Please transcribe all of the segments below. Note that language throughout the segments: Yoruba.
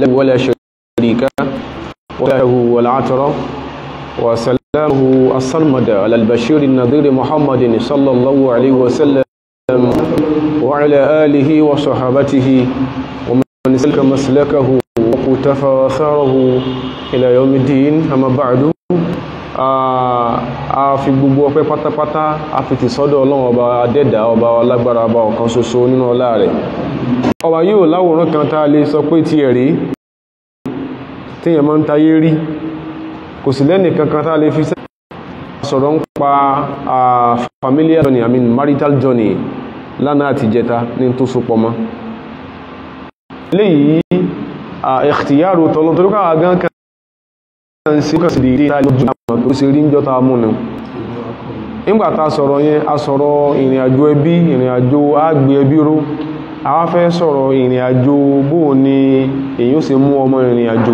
له ولا شريك وله والعتر وسلامه الصمد على البشير النذير محمد صلى الله عليه وسلم وعلى آله وصحابته ومن سلك مسلكه وقتفى وثاره إلى يوم الدين أما بعد a fi gbogbo ọpẹ́ pátápátá a fi ti sọ́dọ̀ ọlọ́run ọba adẹ́dà ọba alágbára ọba ọ̀kan ṣoṣo nínú ọlá rẹ̀ ọba yóò láwòrán kan tá a lè sọ pé ti ẹ̀rí tíyàn máa ń tayé rí. Kò sí lẹ́nì kankan tá a lè fi sọ̀rọ̀ ń pa familiar journey I mean marital journey lánàá àti jẹta ní tó sopọ̀ mọ́. Léyìí ìkhtiyaru tọ́lọ́ torí káwà gan kan sí kàn sí dìde lójú àmà tó ṣe rí ń jọta múnu nígbàtà sọ̀rọ̀ yẹn a sọ̀rọ̀ ìrìn àjò ẹbí ìrìn àgbé ẹbí ró àwa fẹ́ sọ̀rọ̀ ìrìn àjò bóò ni èyí ó ṣe mú ọmọ ìrìn àjò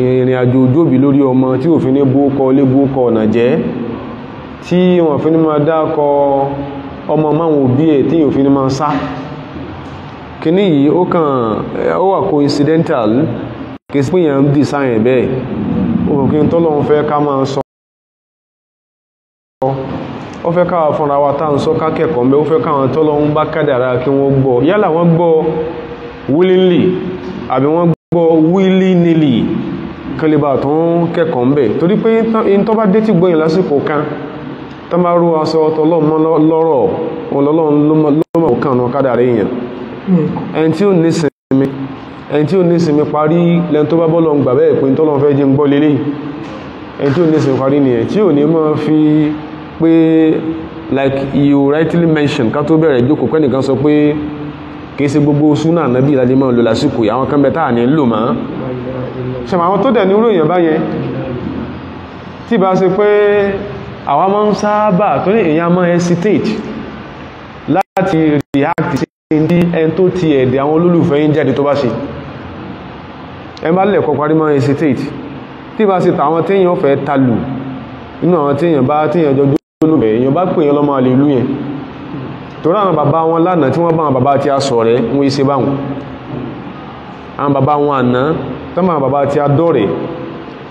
ìrìn àjò òjóbi lórí ọmọ tí òfin ní bóókọ lé bóókọ ọ̀nà jẹ́. Tí wọ́n fi ní máa dákọ ọmọ máwọn òbí ẹ̀ tí òfin ní máa sá. Kíní yìí ó kàn ó wà coincidental. Kì sí ń design bẹ́ẹ̀. Òkè tọ́lọ́run fẹ́ ká máa sọ ó fẹ́ káwà fúnra wa tá ń sọ kákẹ́kọ̀ọ́ mẹ́ ó fẹ́ káwọn tọ́lọ́run bá kádàrá kí wọ́n gbọ́. Yálà wọ́n gbọ́ willingly àbí wọ́n gbọ́ willy-nilly kan lè bá tó ń kẹ́kọ̀ọ́ ń bẹ̀ torí pé in tó bá dé tí gbọ́yìn lásìkò kan tó bá rú aṣọ tọlọ́mọ lọ́rọ̀ ọlọ́run ló mọ̀ kàn kádàrá èèyàn. Ẹni tí ó ní sinmi ẹni tí ó ní sinmi parí lẹ́n tó bá bọ́lọ̀ ń gbà bẹ́ẹ̀ pé tọ́lọ́run fẹ́ jẹ́ ń gbọ́ lélẹ̀ ẹni tí ó ní sinmi parí nìyẹn tí ò ní mọ́ fi pé like you rightly mention ká tó bẹ̀rẹ̀ jókòó pẹ́ nìkan sọ pé kìí ṣe gbogbo súnà nábì ìlàdí máa lò lásìkò àwọn kan bẹ táà ní lò mọ́. Ṣẹ̀mọ̀ àwọn tó dẹ̀ ní ròyìn báyẹn tí bá ṣe pé àwa máa ń sáábà tó ní èyàn máa hesitate láti react sí ní ẹni tó ti ẹ̀dẹ̀ àwọn olólùfẹ́ yín jáde tó bá ṣe. Ẹ bá lẹ̀kọ́ parí máa hesitate. Tí bá ṣe tàwọn téèyàn fẹ́ talù nínú àwọn téèyàn bá téèyàn jọjú olùbẹ̀ èèyàn bá pè yàn lọ́mọ àlè ìlú yẹn. Torí àwọn bàbá wọn lánàá tí wọ́n bá àwọn bàbá tí a sọ rẹ̀ wọ́n iṣẹ́ báwọn àwọn bàbá wọn àná bá àwọn bàbá tí a dọ́rẹ̀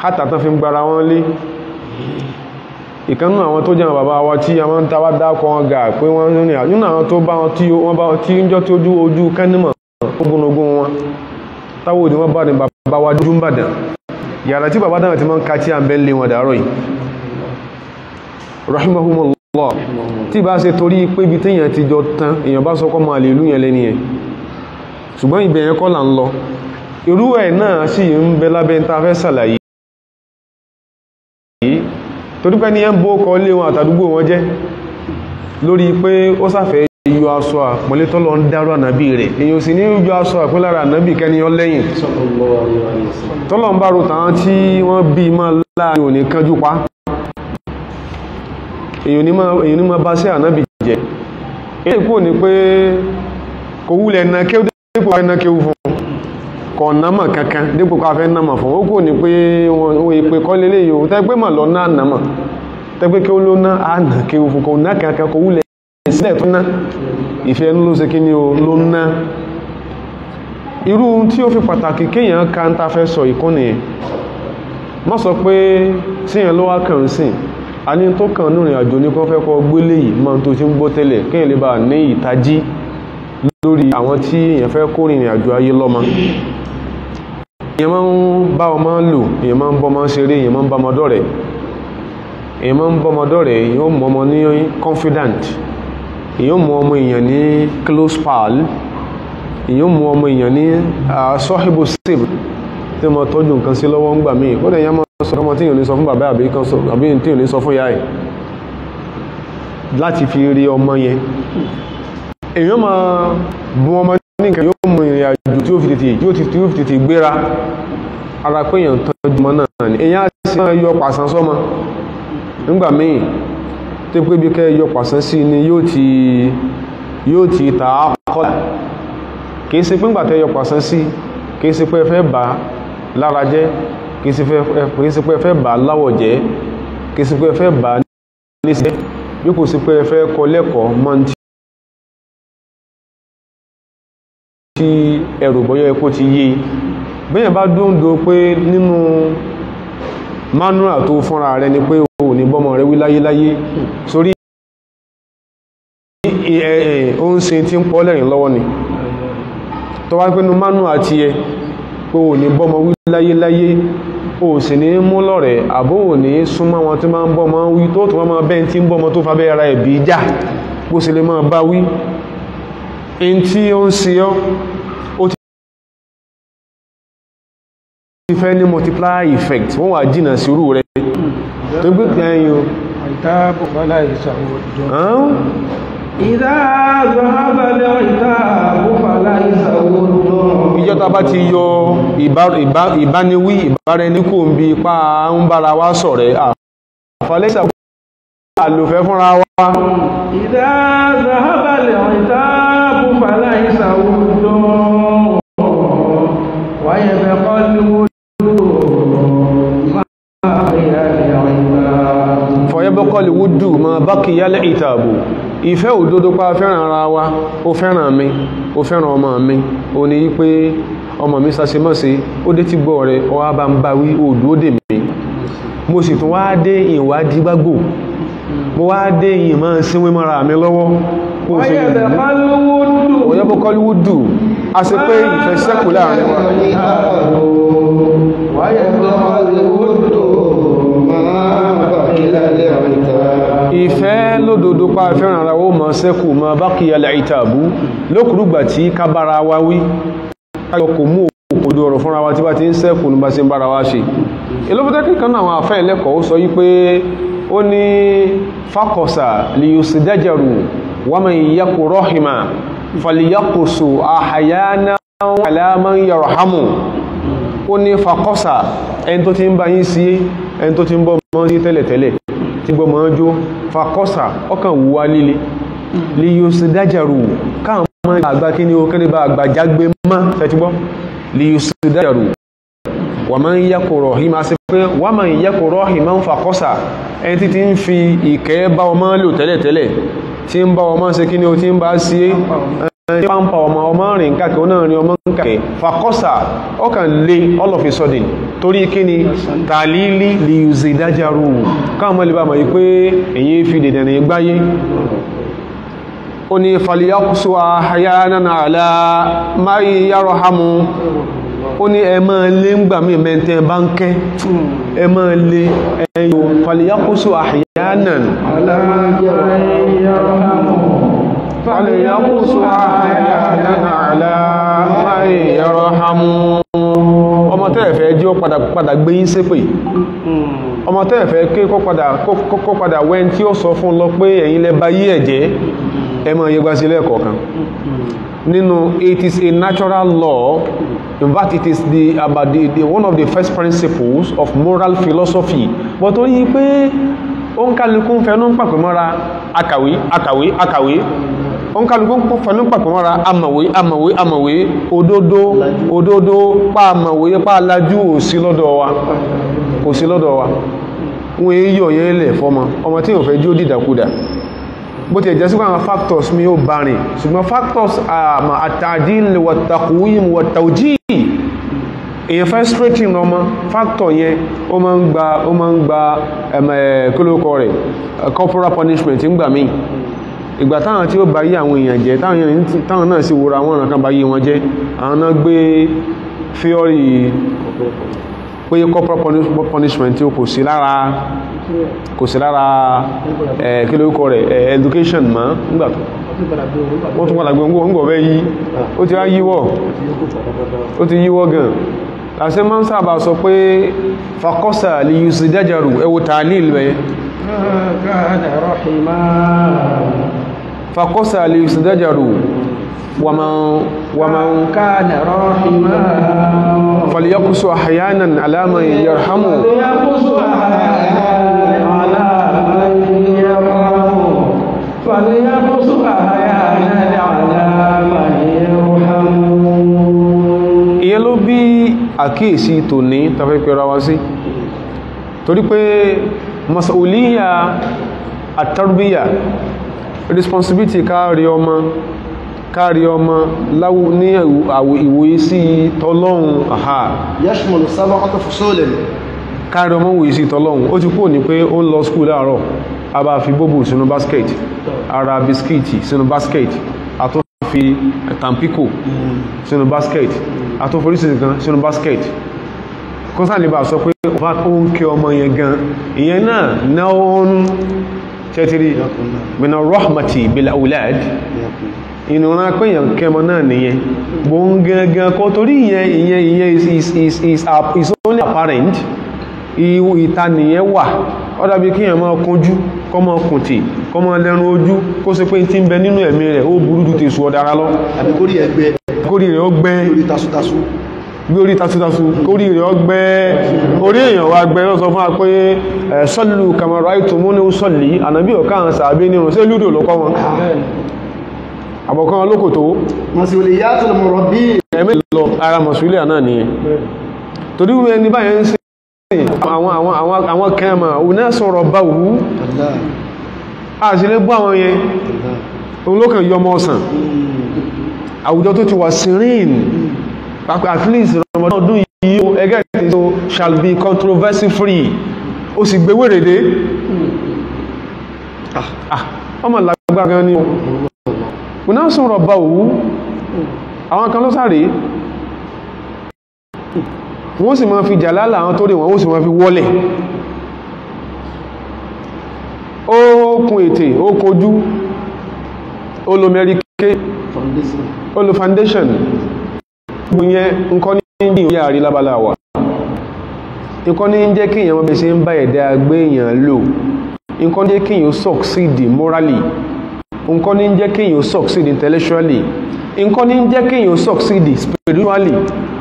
hátà tán fi ń gbára wọn lé. Ìkanú àwọn tó jẹ́ àwọn bàbá wa tí àwọn tàbá dákọ̀ wọn gà pé wọ́n ní nínú àwọn tó bá wọn tí wọ́n bá tí ń jọ tí ojú ojú kẹ́nìmọ̀ ogúnogún wọn. Táwọn òdì wọn bá ní bàbá wa dúdú ń bàdàn. Yàrá tí bàbá dáwọn ti máa ń ka tí à ń bẹ́ lé wọn dàárọ̀ yìí rahimahumullah. Tí bá ṣe torí pé ibi téèyàn ti jọ tán èèyàn bá sọkọ́ máa lè lúyẹn lẹ́ni ẹ̀ ṣùgbọ́n ibẹ̀ yẹn kọ́ là ń lọ. Irú ẹ̀ náà sì ń bẹ lábẹ́ ń ta fẹ́ ṣàlàyé. Torí pé ní ẹ̀ ń bó kọ lé wọn àtàdúgbò wọn jẹ́ lórí pé ó sàfẹ́ yọ aṣọ àpọ́nlé tọ́lọ ń dárò ànábì rẹ̀. Èyàn sì ní yọ aṣọ àpọ́nlé lára ànábì kẹ́niyàn lẹ́yìn. Tọ́lọ ń bá ro tàwọn tí wọ́n bí máa láàárín òní kánjú pa èyàn ní ma bá sí ànábì jẹ. Ilé ìkú ní pé kò wúlẹ̀ ẹ̀nà kí ó dípò ẹ̀nà ó fún kọ̀ námà kankan dípò ká fẹ́ námà fún ó kò ní pé wọ́n ìpè kọ́ lélẹ̀ yóò tẹ́gbẹ́ mà lọ náà námà tẹ́gbẹ́ ó ló ná àná ó fún kò ná kankan kò wúlẹ̀ sílẹ̀ tó ná. Ìfẹ́ ló ṣe kí ni ló ná. Irú tí ó fi pàtàkì kéèyàn ká ń ta fẹ́ sọ ìkọ́nì mọ́ sọ pé tíyàn ló wá kàn sí a ní tó kàn ní ìrìn àjò ní kọ́ fẹ́ kọ́ gbélé yìí ma tó ti ń gbọ́ tẹ́lẹ̀ kí èyàn lè bá ní ìtají lórí àwọn tí èyàn fẹ́ kó rìnrìn àjò ayé lọ́mọ. Èyàn máa ń bá ọmọ lò èyàn máa ń bọ́ ọmọ ṣeré èyàn máa ń bá ọmọdọ́ rẹ̀ èyàn máa ń bọ́ ọmọdọ́ rẹ̀ èyàn ó mọ ọmọ ní confident. Èyàn ó mọ ọmọ èyàn ní close pal. Èyàn ó mọ ọmọ èyàn ní sọ́hìbò sèb tí mo tọ́jú nǹkan sí lọ́wọ́ ń gbà míì ó máa sọ ọmọ tí yìí ní sọ fún bàbá àbí tí yìí ní sọ fún ìyá ẹ̀. Láti fi rí ọmọ yẹn. Èyàn máa bú ọmọ ní nǹkan yóò mú ìrìn àjò tí ó fi tètè yóò tí ó fi tètè gbéra. Ara pé èyàn tọ́jú ọmọ náà ni. Èyàn á sì máa yọ pàṣán sọ́mọ. Nígbà míì tó pé bí kẹ́ yọ pàṣán sí ni yóò ti yóò ti ta á kọ́lá kìí ṣe pé ńgbà tẹ́ yọ pàṣán sí kìí ṣe pé ẹ fẹ́ bà lára jẹ́ kìí sí pé ẹ fẹ́ bà láwọ̀ jẹ́ kìí sí pé ẹ fẹ́ bà ní sí bí kò sí pé ẹ fẹ́ kọ lẹ́kọ̀ọ́ mọ́ tí ẹrù bọ́yọ́ ẹkó ti yé. Bẹ́yàn bá dúndò pé nínú manual tó fúnra rẹ ni pé o ní bọ́mọ rẹ wí láyéláyé sórí ó ń ṣe tí ń pọ́ lẹ́rìn lọ́wọ́ ni. Tó wá pé nínú manual ti ẹ o ní bọ́mọ wí láyéláyé. O sì ní mú lọ́rẹ̀. Àbó ò ní súnmọ́ wọn tí máa ń bọ́mọ wí tó tó máa bẹ́ẹ̀ tí ń bọ́mọ tó fàbẹ́ ara ẹ̀bí já bó sì lè máa bá wí. In tí ó ń ṣe ọ́ ti fẹ́ ní multiply effect. Wọ́n wà jìnnà sí irú rẹ̀. Tó gbé ẹ̀yìn o ìdá àgbàbàlẹ̀ ìtàbù fọ́lá ìṣàwò ìjọ ìjọta bá ti yọ ìbá- ìbá- ìbániwí ìbáraẹnikò ń bí ipá ń bára wá sọ̀rẹ́. Àfàlẹ́sà àlòfẹ́ fúnra wá ìdá àgbàbàlẹ̀ ìtàbù fọ́lá ìṣàwò ìjọ wáyé bẹ̀ kọlu fọ̀yẹ́bọ́kọ́lì wúdù ma bákì yálẹ̀ ìtàbù ìfẹ́ òdodo pa fẹ́ràn ara wa ó fẹ́ràn mi ó fẹ́ràn ọmọ mi. Ó ní pé ọmọ mi sàṣemọ́sí ó dé tí gbọ́ rẹ̀ ọ wá bá ń bá wí òdú ó dè mí. Mo sì tún wá dé ìwádìí gbágbò. Mo wá dé ìmọ̀ sínwé mọ́ra mi lọ́wọ́. Ṣe wúdù a sì pé ìfẹ́ sẹ́kù láàárín wa ìfẹ́ lódodo pa fẹ́ràn ara ó mọ̀ sẹ́kù mọ̀ bá kí alẹ́ ìtàbú lókùrúgbà tí ká bára wa wí kò mú òkòdó ọ̀rọ̀ fúnra wa tí bá ti ń sẹ́kù ní bá ṣe ń bára wa ṣe. Ìlúfẹ́tẹ́kì kan náà ẹni tó ti ń bá yín sí ẹni tó ti ń bọ́ mọ́ sí tẹ́lẹ̀tẹ́lẹ̀ tí gbọ́ mọ́ jó fàkọ́sà ọkàn wùwá líle. Lè yóò sì dájàrù káàmọ́ àgbà kí ní ó kéré bá àgbà jágbé mọ́ tẹ́tígbọ́ lè yóò sì dájàrù wà máa ń yẹ́kùrọ̀ hì máa sí pé wà máa ń yẹ́kùrọ̀ hì máa ń fàkọ́sà ẹni tí ti ń fi ìkẹ́ bá ọmọ lò tẹ́lẹ̀tẹ́lẹ̀ tí ń bá ọmọ sí kí ní ó ti ń bá sí ẹni pàmpà ọmọ ọmọ rìn náà rin ọmọ kàkẹ́ fàkọ́sà ọkàn lè all of a sudden torí kí ni tàlílì lìyùzì dájàrù káàmọ́ lè bá mọ̀ pé èyí fi dèdèrè gbáyé. Ó ní fàlìyàkùsù àhàyánà àlá máa yàrọ̀ hamu ó ní ẹ máa lé ń gbà mí mẹ́ntẹ́ bá ẹ máa lé ẹyọ fàlìyàkùsù àhàyánà àlá ọmọ tẹ́ẹ̀fẹ́ jí ó padà padà gbé yín ṣépè ọmọ tẹ́ẹ̀fẹ́ ké kó padà wẹ́n tí ó sọ fún lọ pé ẹ̀yin lẹ bá yí ẹ̀jẹ́ ẹ máa yẹgbá sí lẹ́ẹ̀kọ̀ọ̀kan nínú it is a natural law in fact it is the about the, the one of the first principles of moral philosophy but ó yí pé ó ń kálukú ń fẹnu ń pàpẹ mọ́ra akàwé akàwé akàwé ó ń kálukú ń fẹnu ń pàpẹ mọ́ra. Amọ̀wé amọ̀wé amọ̀wé. Òdodo òdodo pa amọ̀wé pa alájú ò sí lọ́dọ̀ wa. Kò sí lọ́dọ̀ wa. Wọ́n èyí yọ̀ yẹn lẹ̀ fọ́mọ. Ọmọ tí yóò fẹ́ jí ó dìdàkudà. Bó ti ẹ̀jẹ́ sí àwọn factors mi ó bá rìn. Factors àmà àtàdíl wàtàkùwìm wàtàwjí èyàn fẹ́ straighten ọmọ. Factor yẹn ó máa ń gba ó máa ń gba kílókọ rẹ̀? Corporal punishment ń gbà mí ìgbà táwọn tí ó bá yí àwọn èèyàn jẹ́ táwọn náà sì wòra àwọn ọ̀nà kan bá yí wọn jẹ́ àwọn náà gbé theory pé corporal punishment tí ó kò sí lára kò sí lára ẹ̀ kí lórúkọ rẹ̀ ẹ̀ education mọ́ nígbàtọ̀ wọ́n tún padà gbogbo ń gọ̀bẹ́ yí. Ó ti yíwọ́ ó ti yíwọ́ gan. Àṣẹ máa ń sábà sọ pé fakọ́sà lè yìí sí dájàrù ẹwọ tààlìl bẹ̀ fakọ́sà lè yìí sí dájàrù ومن كان راحما فليقص احيانا على من يرحمه فليقص احيانا على من يرحمه فليقص احيانا على من يرحمه ìyẹn ló bí àkíyèsí tòní tàbí pẹ̀rọ wá sí torí pé mas'uliyya at-tarbiyya responsibility káàrí ọmọ káàrí ọmọ láwú ní ìwòye sí tọ́lọ́hun àhá yashmulu sab'ata fusulin káàrí ọmọ wòye sí tọ́lọ́hun. Ó ti kú ní pé ó ń lọ skúl láàárọ̀. A bá fi bóbù sínú basket ara bisikíìtì sínú basket àtọ́ fi tampico sínú basket àtọ́ forísìn kan sínú basket. Kọ́sàn lè bá sọ pé ó ń kí ọmọ yẹn gan. Ìyẹn náà náà tẹ́tìrí mina rahmati bil aulad pé èyàn kẹmọ náà nìyẹn. Bó ń gangan kọ́ torí ìyẹn ìyẹn ìyẹn is, is only apparent. Ìta nìyẹn wà. Ó dàbí kí èyàn máa kúnjú kọ́ máa kùntì kọ́ máa lẹ́run ojú kó ṣe pé tí ń bẹ nínú ẹ̀mí rẹ̀ ó burú ju tèṣù ọ̀dára lọ. Kórì rẹ̀ ó gbẹ́ bí orí tasutasu kórí rẹ̀ ọgbẹ́ orí èèyàn wa gbẹ́ lọ́sọ fún apẹ́ sọ́lù kàmàrà ìtòmúnú sọ́lì ànàbí ọ̀ká àwọn sàábé nírun sí lúdò lọ́kọ́ wọn? Àbọ̀kan olókò tó. Ẹ̀mí lọ ara mọ̀sílẹ̀ náà ara torí wọ́n ẹni báyẹ̀ ń ṣe àwọn kẹma òun sọ̀rọ̀ bá wú àṣílẹ̀ bú àwọn yẹn. Olókàn yọmọ ọ̀sán àwùjọ tó ti wà sírín at least Ramadan ọdún yìí ó ẹgẹ́ so shall be controversy free. Ó sì gbé wèrèdé ah ọmọ lágbára gan ni òun náà sọ̀rọ̀ bá wú àwọn kan ló sáré. Wọ́n sì máa fi jàlálà àwọn tó rí wọn ó sì máa fi wọ́lẹ̀ ó kún ètè ó kojú. Ó lo mẹ́ríkẹ́ ó lo foundation yẹn nǹkan ní ní ìyá àrí lábala wà nǹkan ní jẹ́ kí èèyàn bẹ̀ ṣe ń bá ẹ̀dá gbé èèyàn succeed morally. Nǹkan ní jẹ́ kí succeed intellectually. Nǹkan ní jẹ́ kí succeed spiritually.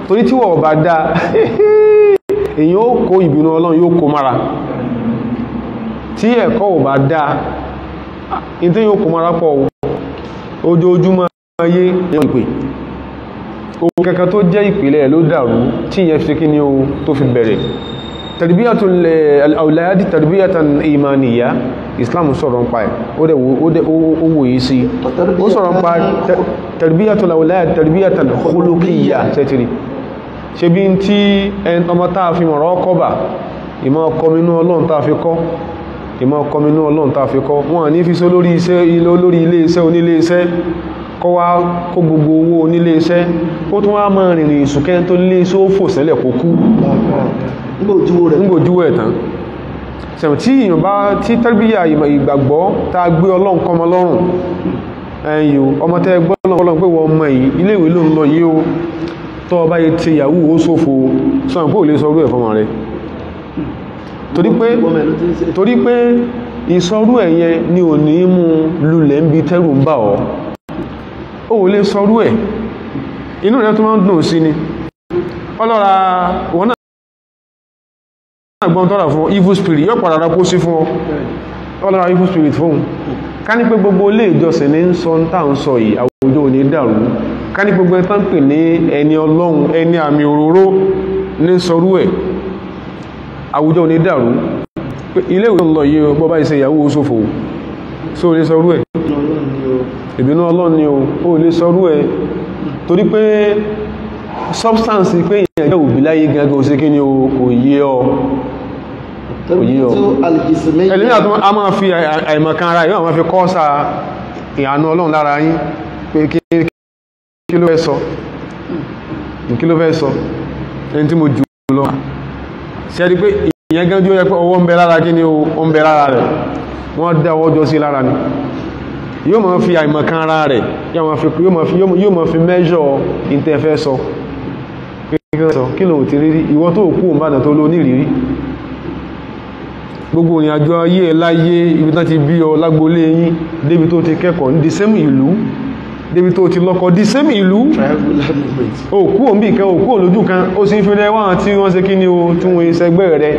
Torí tí wọ́n bá dá èèyàn ó kó ìbínú ọlọ́run yóò kó mára. Tí ẹ̀kọ́ ò bá dá ní tí yóò kó mára pọ̀ ojoojúmọ́ ayé èèyàn ìpè ohun kankan tó jẹ́ ìpìlẹ̀ ló dàrú tí ìyẹn fi kí ni o tó fi bẹ̀rẹ̀. Tarbiyatul al-awlad tarbiyatan imaniya islam sọ̀rọ̀ ń pa ẹ̀. Ó wòye sí. Ó sọ̀rọ̀ ń pa ta- tarbiyatul awlad tarbiyatan khuluqiyya tẹ́tìrì ṣe bí tí ẹn ọmọ táa fi mọ̀rọ̀ kọ́bà ìmọ̀ kọminú ọlọ́run táa fi kọ́ ìmọ̀ kọminú ọlọ́run táa fi kọ́ wọ́n ní fi só lórí iṣẹ́ ilé olórí ilé iṣẹ́ onílé iṣẹ́ kọ́ wá kó gbogbo owó onílé iṣẹ́ ó tún wá mọ́ rìnrìn ìsùnkẹ́ tó lé iṣẹ́ ó fò sẹ́lẹ̀ kó kú. Nígbà ojúwo rẹ̀. Nígbòjú ẹ̀ tán. Sẹ̀mù tí èèyàn bá tí tẹ́rbíyà ìmọ̀ ìgbàgbọ́ tá a gbé ọlọ́run kọmọ lọ́rùn ẹ̀yìn o ọmọ tẹ́ gbọ́ ọlọ́run pé wọ́n mọ̀ yìí iléèwé ló ń lọ yìí o. Tọ́ ọba yìí ti yahoo ó ṣòfò sọ̀rọ̀ pé ò lè sọ orú ẹ̀ fọmọ rẹ̀. Torí pé ọmọ ẹ̀ ló ti ń ṣe torí pé ìsọrú ẹ̀yẹn ni ò ní mú lulẹ̀ ń bi tẹ́rù ń bà ọ́ ó lè sọrú ẹ̀. Inú rẹ̀ tó máa ń dùn sí ni. Ọlọ́ra wọn náà gbọ́n tọ́rà fún evil spirit yóò padà rà kó sí fún ọlọ́ra evil spirit fún ká ní pé gbogbo ilé ìjọsìn ní ń sọ ń tà ń sọ yìí àwùjọ ò ní dàrú. Ká ní gbogbo ẹni tán pè ní ẹni ọlọ́run ẹni àmì òróró ní sọrú ẹ̀. Àwùjọ ò dàrú. Ilé ìwé lọ yìí bọ́ bá ìṣe ìyàwó ṣòfò só lè sọrú ẹ̀ ìbínú ọlọ́run ni o lè sọrú ẹ̀. Torí pé substance pé ìyẹn jẹ́ òbí láyé gangan sí kí ni o kò yé ọ. Ẹlẹ́yìn àti a máa fi àì- àìmọ̀kan ara yóò máa fi kọ́ sa ìyànú ọlọ́run lára yín. Pé kí ló fẹ́ sọ? Kí ló fẹ́ sọ? Ẹni tí mo jù lọ. Ṣe rí pé ìyẹn gan jú ẹ pé ọwọ́ ń bẹ lára kí ni o ó ń bẹ lára rẹ̀. Wọ́n dá ọwọ́ jọ sí lára ni yóò máa fi àìmọ̀kan ara rẹ̀ yóò máa fi mẹ́ṣọ̀ ìtẹ́fẹ́ sọ. Kí ló ti rí rí ìwọ tó kú òǹbàdàn tó ló ní ìrírí. Gbogbo ìrìn àjò ayé ẹ láyé ibi tán ti bí ọ lágbólé yín débi tó ti kẹ́kọ̀ọ́ ní same ìlú débi tó ti lọ́kọ same ìlú. Òkú òmí kan òkú òlójú kan ó sì ń fi rẹ wọ́n tí wọ́n ṣe kí ni o tí wọ́n ṣẹgbẹ́ rẹ.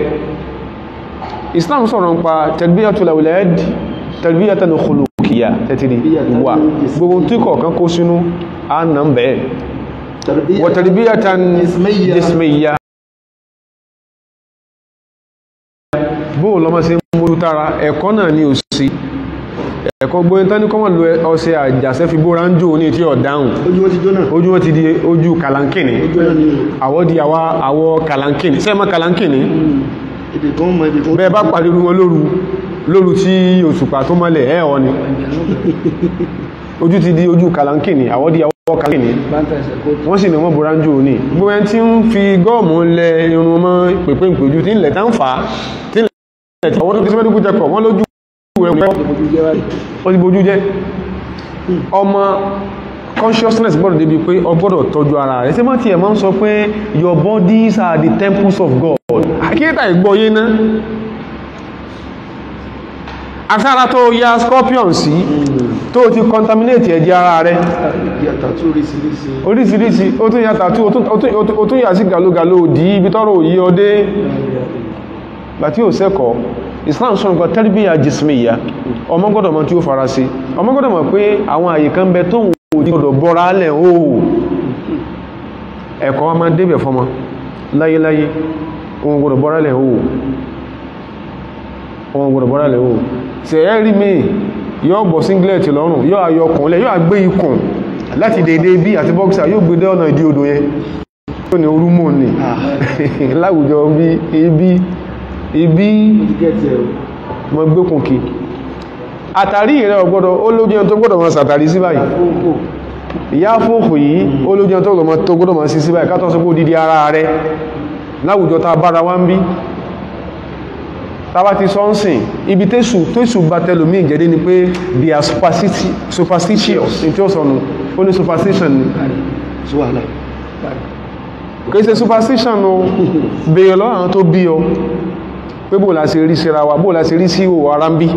Islam sọ̀rọ̀ ń pa tarbiyatul awlad khuluqiyya tẹ́tìrì ìwà gbogbo tí kọ̀ọ̀kan kó sínú àánà ń bẹ̀ẹ́. Wa tarbiyatan jismiyya. bóò lọ́mọ sí múrú tára ẹ̀kọ́ náà ní òsì ẹ̀kọ́ gbóyìn tán ní kọ́mọ̀ lo ọṣẹ àjàṣẹ́ fi bóra ń jò ní tí ọ̀dáhùn. Ojú wọn ti di ojú kàlánkìní ni àwọ̀ di àwọ̀ kàlánkìní sẹ́mọ́ kàlánkìní kan bẹ́ẹ̀ bá pàdé wọn lóru lóru tí òṣùpá tó mọ́lẹ̀ ẹ̀ ọ́ ni. Ojú ti di ojú kàlánkìní àwọ̀ di àwọ̀ kàlánkìní wọ́n sì ní wọ́n bóra ń jò ní gbogbo ẹni tí ń fi gọ́ọ̀mù lẹ irun mọ́ pèpè ìpèjú tí ń lẹ̀ tá ń fà á tí ń lẹ̀ tí tó ti sẹ́mẹ́dúkú jẹ́kọ̀ wọ́n lójú ẹ̀wọ̀n ọmọ consciousness gbọ́dọ̀ débi pé o gbọ́dọ̀ tọ́jú ara rẹ̀. Ṣe mọ́ tí ẹ̀ máa ń sọ pé your bodies are the temples of God? Akíyẹ́ta ìgbọ́yé ná asára tó ya scorpion sí tó ti contaminate ẹ̀jẹ̀ ara rẹ̀. Oríṣiríṣi ó tún ya tàtú ó tún- yà sí gàlógàló òdí ibi tọ́rọ òyí ọdé bàtí ò sẹ́kọ̀ọ́ Islam sọ nǹkan tẹ́lifíyà jismiya. Ọmọ tí ó fara sí. Ọmọ pé àwọn àyè kan bẹ tó wò ní gbọ́dọ̀ bọ́ra ohun gbọ́dọ̀ bọ́ra lẹ̀ oó ṣe ẹ́ rí mi? Yóò bọ̀ singlet lọ́rùn yóò ayọ ọkùn lẹ̀ yóò àgbé ikùn láti dédé bí àti boxer yóò gbé dé ọ̀nà ìdí odò yẹn. Yóò ní orú mọ̀ ní. Láwùjọ bí ibi ibi. Mọ gbékùn kí. Àtàrí rẹ̀ ọgbọ́dọ̀ ó lójú ẹni tó gbọ́dọ̀ mọ́ sàtàrí sí báyìí. Ìyá fóòkù yìí ó lójú ẹni tó gbọ́dọ̀ mọ́- tó sí sí báyìí. Kátọ́ sọ pé odidi ara rẹ̀. Láwùjọ ta bára wá ń bí tàbá ti sọ́nsìn ibi tẹ́sù tẹ́sù bá tẹ́lòmí ìjẹ́dé ni pé they are superstiti- superstitious ní tí ó sọnù ó ní superstition ni. Kìí ṣe superstition o. Bèèrè lọ́wọ́ àwọn tó bí ọ pé bóò ṣe rí síra wa bóò ṣe rí sí òwò ara ń bí.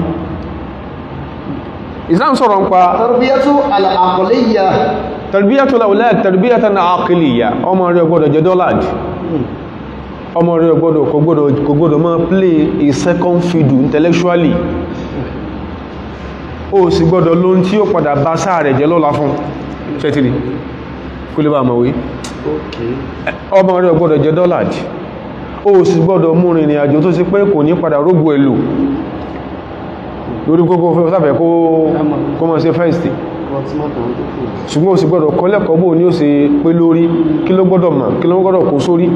Islam sọ̀rọ̀ ń pa tarbiyatu al-aqliyya tarbiyatul awlad tarbiyatan aqliyya ọmọ rẹ̀ gbọ́dọ̀ jẹ́ dọ́làd ọmọ rẹ̀ gbọ́dọ̀ kò gbọ́dọ̀ kò gbọ́dọ̀ máa play a second fiddle intellectually. Ó sì gbọ́dọ̀ lóhun tí ó padà bá sáà rẹ̀ jẹ́ lọ́la fún ṣẹ́tìrì kó lè bá mọ̀wé ọmọ rẹ̀ gbọ́dọ̀ jẹ́ dọ́làd ó sì gbọ́dọ̀ mú rìnrìn àjò tó sì pé kò ní padà rógbò èlò. Lórí kókó fẹ́ sáfẹ́ kó mọ́. sí fò ṣùgbọ́n ó sì gbọ́dọ̀ kọ́ lẹ́kọ̀ọ́ bò ní ó ṣe pé lórí. Kí ló gbọ́dọ̀ mọ̀? Kí ló gbọ́dọ̀ kó sórí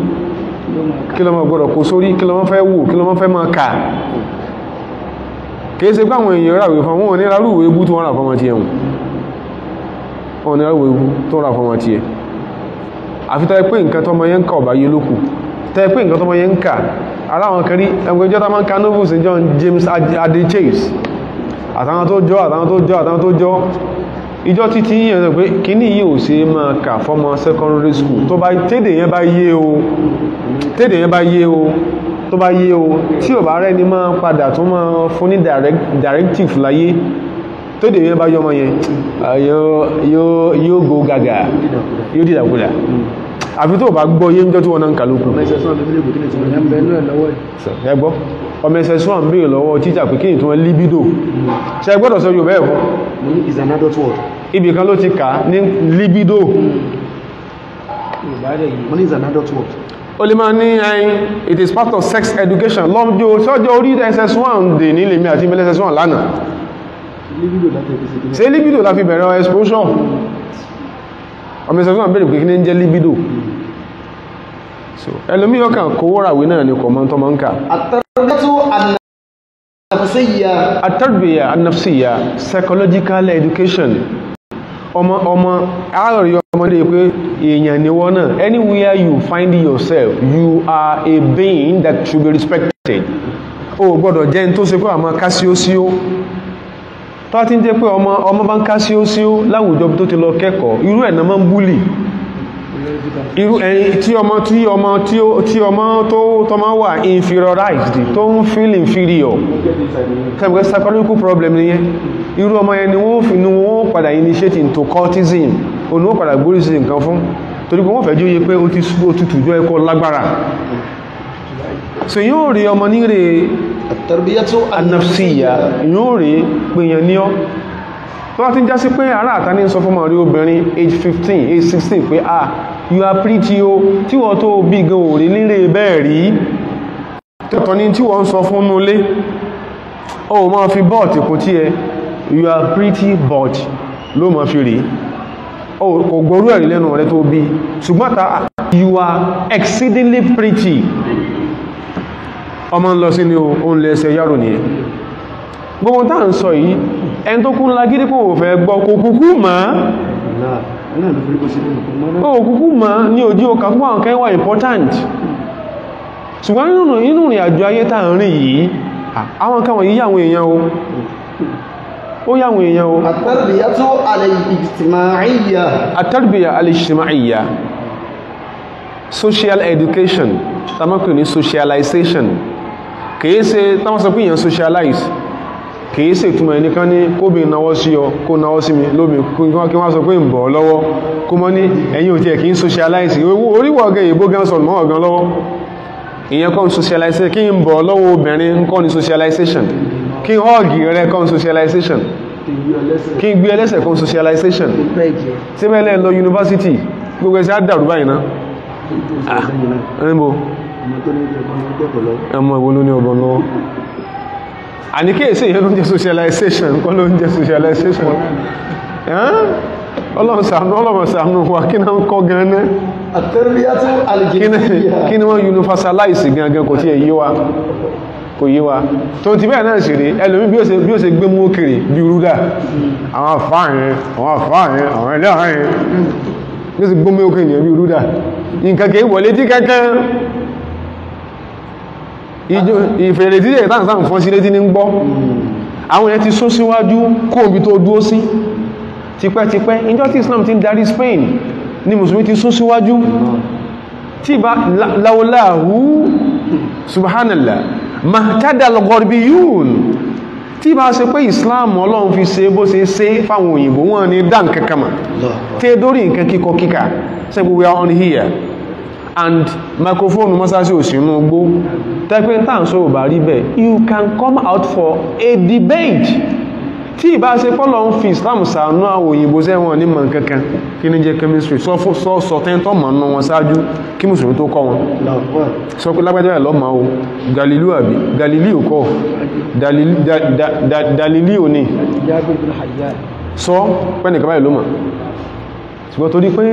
kí ló mọ̀ gbọ́dọ̀ kó sórí? Kí ló mọ̀ fẹ́ wò? Kí ló mọ̀ fẹ́ máa kà? Kìí ṣe pé àwọn èèyàn ràwé fún wọn. Ní rárú ìwé ebú tó wọ́n rà fọmọ tiẹ̀ wọn. Wọn ò ní rárú ìwé ebú tó rà fọmọ tiẹ̀. Àfi tẹ́ pé nǹkan tọmọ yẹn ń kà ọ̀bá yé lókù. Tẹ́ pé nǹkan tọmọ yẹn ń kà aláwọn kan rí ẹgbẹ́ ìjọba máa ń ka novels ní John James Ade Chase. Àtàwọn tó jọ àtàwọn tó jọ àtàwọn tó jọ. Ìjọ títí yíyàn sọ pé kíní yìí ò ṣe máa kà fọ́mọ secondary school. Tó bá tèdè yẹn bá yé o tèdè yẹn bá yé o tó bá yé o tí ò bá rẹ̀ ní máa padà tó máa fún ní direct- directive láyé. Tèdè yẹn bá yọmọ yẹn ah, yóò go gàgà yóò dìdàkudà àfi tó bá gbọ́ yé ń jọ tí wọ́n náà ń kà lókun. Ọmọ ẹsẹ̀ sọ́nà lórí ìbòkínẹ̀ tí wọ́n yá ẹgbọ́ ọmọ ẹsẹ̀ sọ́n ń béèrè lọ́wọ́ títà pé kí ní tí wọ́n libido ṣe gbọ́dọ̀ sọ yóò bẹ́ẹ̀ fún mo ní is an adult word. Ibì kan ló ti kà ní libido ó lè máa ní ẹyin it is part of sex education. Lọ́jọ́ sọ́jọ́ orí ss1 dè ní lèmi àti ilé ss1 lánàá. Ṣe libido la fi bẹ̀rẹ̀ exposure? Ọmọ ss1 bèèrè pé kí ní jẹ́ libido? So ẹlòmí ọkàn kówó ràwé náà ni kọ̀mọ́ máa ń kà. Atarbiyya annafsiyya psychological education ọmọ ọmọ àárọ̀ ọmọdé pé èèyàn ni náà. Anywhere you find yourself you are a being that should be respected. O gbọ́dọ̀ jẹ́ ní tó ṣe pé àmọ́ kásíósíó tó ti ń jẹ́ pé ọmọ ọmọ bá ń kásíósíó láwùjọ tó ti lọ kẹ́kọ̀ọ́ irú ẹ̀ náà máa ń búlì irú ẹ̀yìn tí ọmọ tí ọmọ tí ó ọmọ tó tọmọ wà inferiorized tó ń feel inferior. Tẹ́gbẹ́ psychological problem nìyẹn. Irú ọmọ yẹn ni wọ́n fi ní wọ́n padà initiate into cultism. O ní wọ́n padà gbórí sí nǹkan fún. Torí pé wọ́n fẹ́ jú yé pé ó ti òtútù jọ ẹkọ́ lágbára. So yóò rí ọmọ níre anafsiya yóò rí pèèyàn ní ọ́. Tó wá ti ń já sí pé ará àta ní sọ fún ọmọ rí obìnrin age 15 age 16 pé ah you are pretty o. Tí wọ́n tó bí gan ò rí nílé bẹ́ẹ̀ rí. Tẹ́tọ̀ ní tí wọ́n ń sọ fún nulé o máa fi bọ́ọ̀tì kún tí ẹ. You are pretty but ló mọ̀ fi rí. O kò gbọ́rú ẹ̀rí lẹ́nu rẹ tó bí. Ṣùgbọ́n ta you are exceedingly pretty. Ọmọ ń lọ sí ní ohun lẹ́sẹ̀ yàrò nìyẹn. Gbogbo tá ń sọ yìí ẹni tó kún lágídí kò fẹ́ gbọ́ kò kúkú ó kúkú mọ́ ní ojú ọkà fún àwọn kẹwàá important. Ṣùgbọ́n nínú inú ìrìn àjò ayé ń rìn yìí àwọn kan wọ̀nyí yàwọn èèyàn o. Ó yàwọn èèyàn o. Àtàrbíyàtú al-ijtima'iyya. Àtàrbíyà social education. Tamakù ní socialization. Kìí ṣe pé èèyàn socialize kìí ṣe ìtumọ̀ ẹnìkan ní kóbi náwọ́ sí ọ kó náwọ́ sí mi lómi kí wọ́n sọ pé ń bọ̀ lọ́wọ́. Kó mọ́ ní ẹ̀yin ò tiẹ̀ kìí socialize. Oríwọ̀ ọ̀gẹ̀ ìbó gan sọ̀rọ̀ mọ́ ọ̀gán lọ́wọ́. Ìyẹn kọ́ socialization kí n bọ̀ lọ́wọ́ obìnrin ń kọ́ ní socialization. Kí n họ́ọ̀gì rẹ kọ́ ní socialization. Kí n gbé ẹlẹ́sẹ̀ kọ́ ní socialization. Tí bẹ́ẹ̀ lọ yunifásitì gbogbo ẹsẹ̀ á báyìí ná. Ẹnìbò ẹmọ ìwọ ló ní lọ́wọ́ àníkéèsè ìyẹn ló ń jẹ́ socialization kọ́ ló ń jẹ́ socialization. Ọlọ́run ṣàánú ọlọ́run ṣàánú wa kí náà ń kọ́ gan náà àtàrbíyàtú kí ni wọ́n universalize gangan kò tí ẹ̀ yé wa kò yé wa. Tó ti bẹ́ẹ̀ náà ṣeré ẹlòmí bí ó ṣe gbé mú kiri bí rúdà. Àwọn àfáàyàn àwọn àfáàyàn àwọn ẹlẹ́hàáyàn bí ó ṣe gbé mú kiri yẹn bí rúdà. Nǹkan kìí wọlé tí kankan. ìjọ ìfèrè tí èyí tàǹsà ń fọ́n sí létí ní ń gbọ́. Àwọn yẹn ti sún síwájú kó omi tó dúó sí. Tipẹ́tipẹ́ ìjọ tí Islam ti ń darí Spain ni Mùsùlùmí ti sún síwájú? Tí bá láwọláhú subhanallah mahtadal gọrbiyun tí bá ṣe pé Islam Ọlọ́run fi ṣe bó ṣe ṣe fáwọn òyìnbó wọn ni dán kankama tẹ́ dórí nǹkan kíkọ kíkà. Are on here and microphone mọ́sáṣí òsìnú gbó tẹ́pẹ́ tàn sọ ò bá rí bẹ́ẹ̀ you can come out for a debate. Tí ìbá ṣe pọ́lọ̀ ń fi Islam sàánú àwọn òyìnbó sẹ́wọ̀n ní mọ̀ kankan kí ní jẹ́ chemistry? Sọ fún sọ sọ tẹ́ntọ́ mọ̀ nù wọn ṣáájú kí mùsùlùmí tó kọ́ wọn. Sọ pé lágbàjá ẹ̀ lọ́mọ o. Galileo àbí? Galileo kọ́. Dalileo ni. Sọ pẹ́nìkan báyìí ló mọ̀. Ṣùgbọ́n torí pé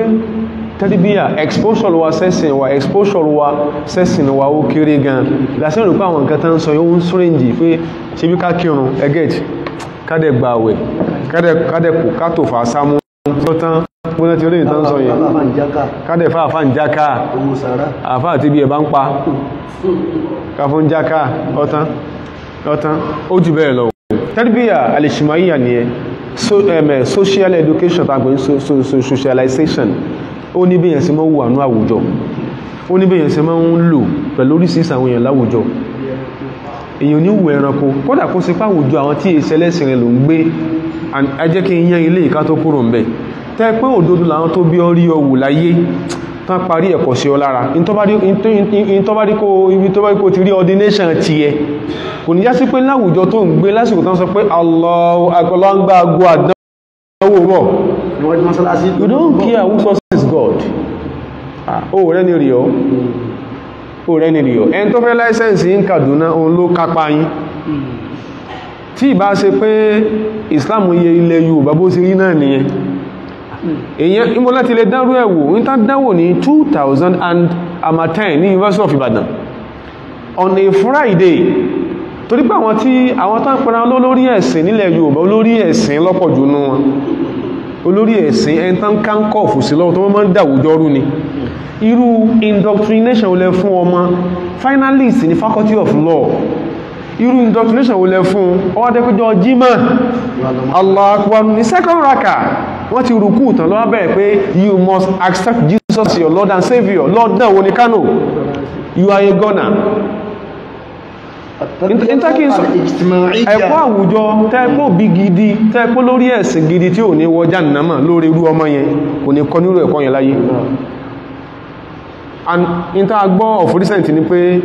tẹ́lifíà exposure wa sẹ́sìn wa exposure wa sẹ́sìn wa ó kéré gan. Ìdásẹ́ rò pé àwọn nǹkan tán sọ yóò ń sọ́rẹ́ǹjì pé ṣe bí ká kírun ẹgẹ́t kádẹ̀ gba àwẹ̀ kádẹ̀ kò kátò fà sámú. Tó tán gbọ́nà tí olóyìn tán sọ yẹn kádẹ̀ fà àfà ń jáká àfà àti bí ẹ bá ń pa. Ká fún jáká ọtán ọtán ó jù bẹ́ẹ̀ lọ. Tẹ́lifíà alìṣìmáyà nìyẹn so, social education tàbí so, so, so, socialization ó ní bíyàn sí mọ́ wà ní àwùjọ. Ó ní bíyàn sí mọ́ ń lò pẹ̀lú orísìírísìí àwọn èèyàn láwùjọ. Èèyàn ní wù ẹranko. Kódà kó sí páwùjọ àwọn tí èsì ẹlẹ́sìn rẹ̀ ló ń gbé. Ẹ jẹ́ kí n yán ilé ìká tó kúrò ń bẹ̀ tẹ́ pé òdodo làwọn tó bí ọ rí ọ wù láyé tán parí ẹ̀kọ́ sí ọ lára. In tó bá rí kó ibi tó bá kó ti rí ordination tiẹ̀. Kò ní já sí pé láwùjọ tó ń gbé lásìkò tán sọ pé Allahu akọlọ́ ń gbá agbó àdánwò níwájú mọ́sálásí you don't care who sources God. Ó rẹ́ ní rí ọ. Ó rẹ́ ní rí ọ. Ẹni tó fẹ́ láìsẹ́ǹsì ń Kaduna òun ló kápá yín. Tí ìbá ṣe pé Islam yẹ ilẹ̀ Yorùbá bó ṣe rí náà nìyẹn. Èyàn ìmọ̀ láti lè dánrú ẹ̀wò ní tán dánwò ní 2010 ní University of Ibadan. On a Friday torí pé àwọn tí àwọn tán pẹ̀lú olórí ẹ̀sìn nílẹ̀ Yorùbá olórí ẹ̀sìn lọ́pọ̀ jù nú wọn. Olórí ẹ̀sìn ẹni tán káńkọ̀fù sí lọ́wọ́ tó máa ń dàwùjọ rú ni. Irú indoctrination olẹ fún ọmọ? Finalist ní faculty of law. Irú indoctrination olẹ fún? Ọwọ́dẹ́kọjọ́ jímọ̀ Allah akbar. Ní second raka wọ́n ti rùkú tán lọ́wọ́ bẹ̀rẹ̀ pé you must accept Jesus your Lord and Savior. Lord náà wo ni Kano? You are a gunner ẹ̀kọ́ àwùjọ tẹ́ẹ̀kọ́ bí gidi tẹ́ẹ̀kọ́ lórí ẹ̀sìn gidi tí ò ní wọ jahannama lórí irú ọmọ yẹn kò ní kọ nírú ẹ̀kọ́ yẹn láyé. And in ta gbọ́ of recent ni pé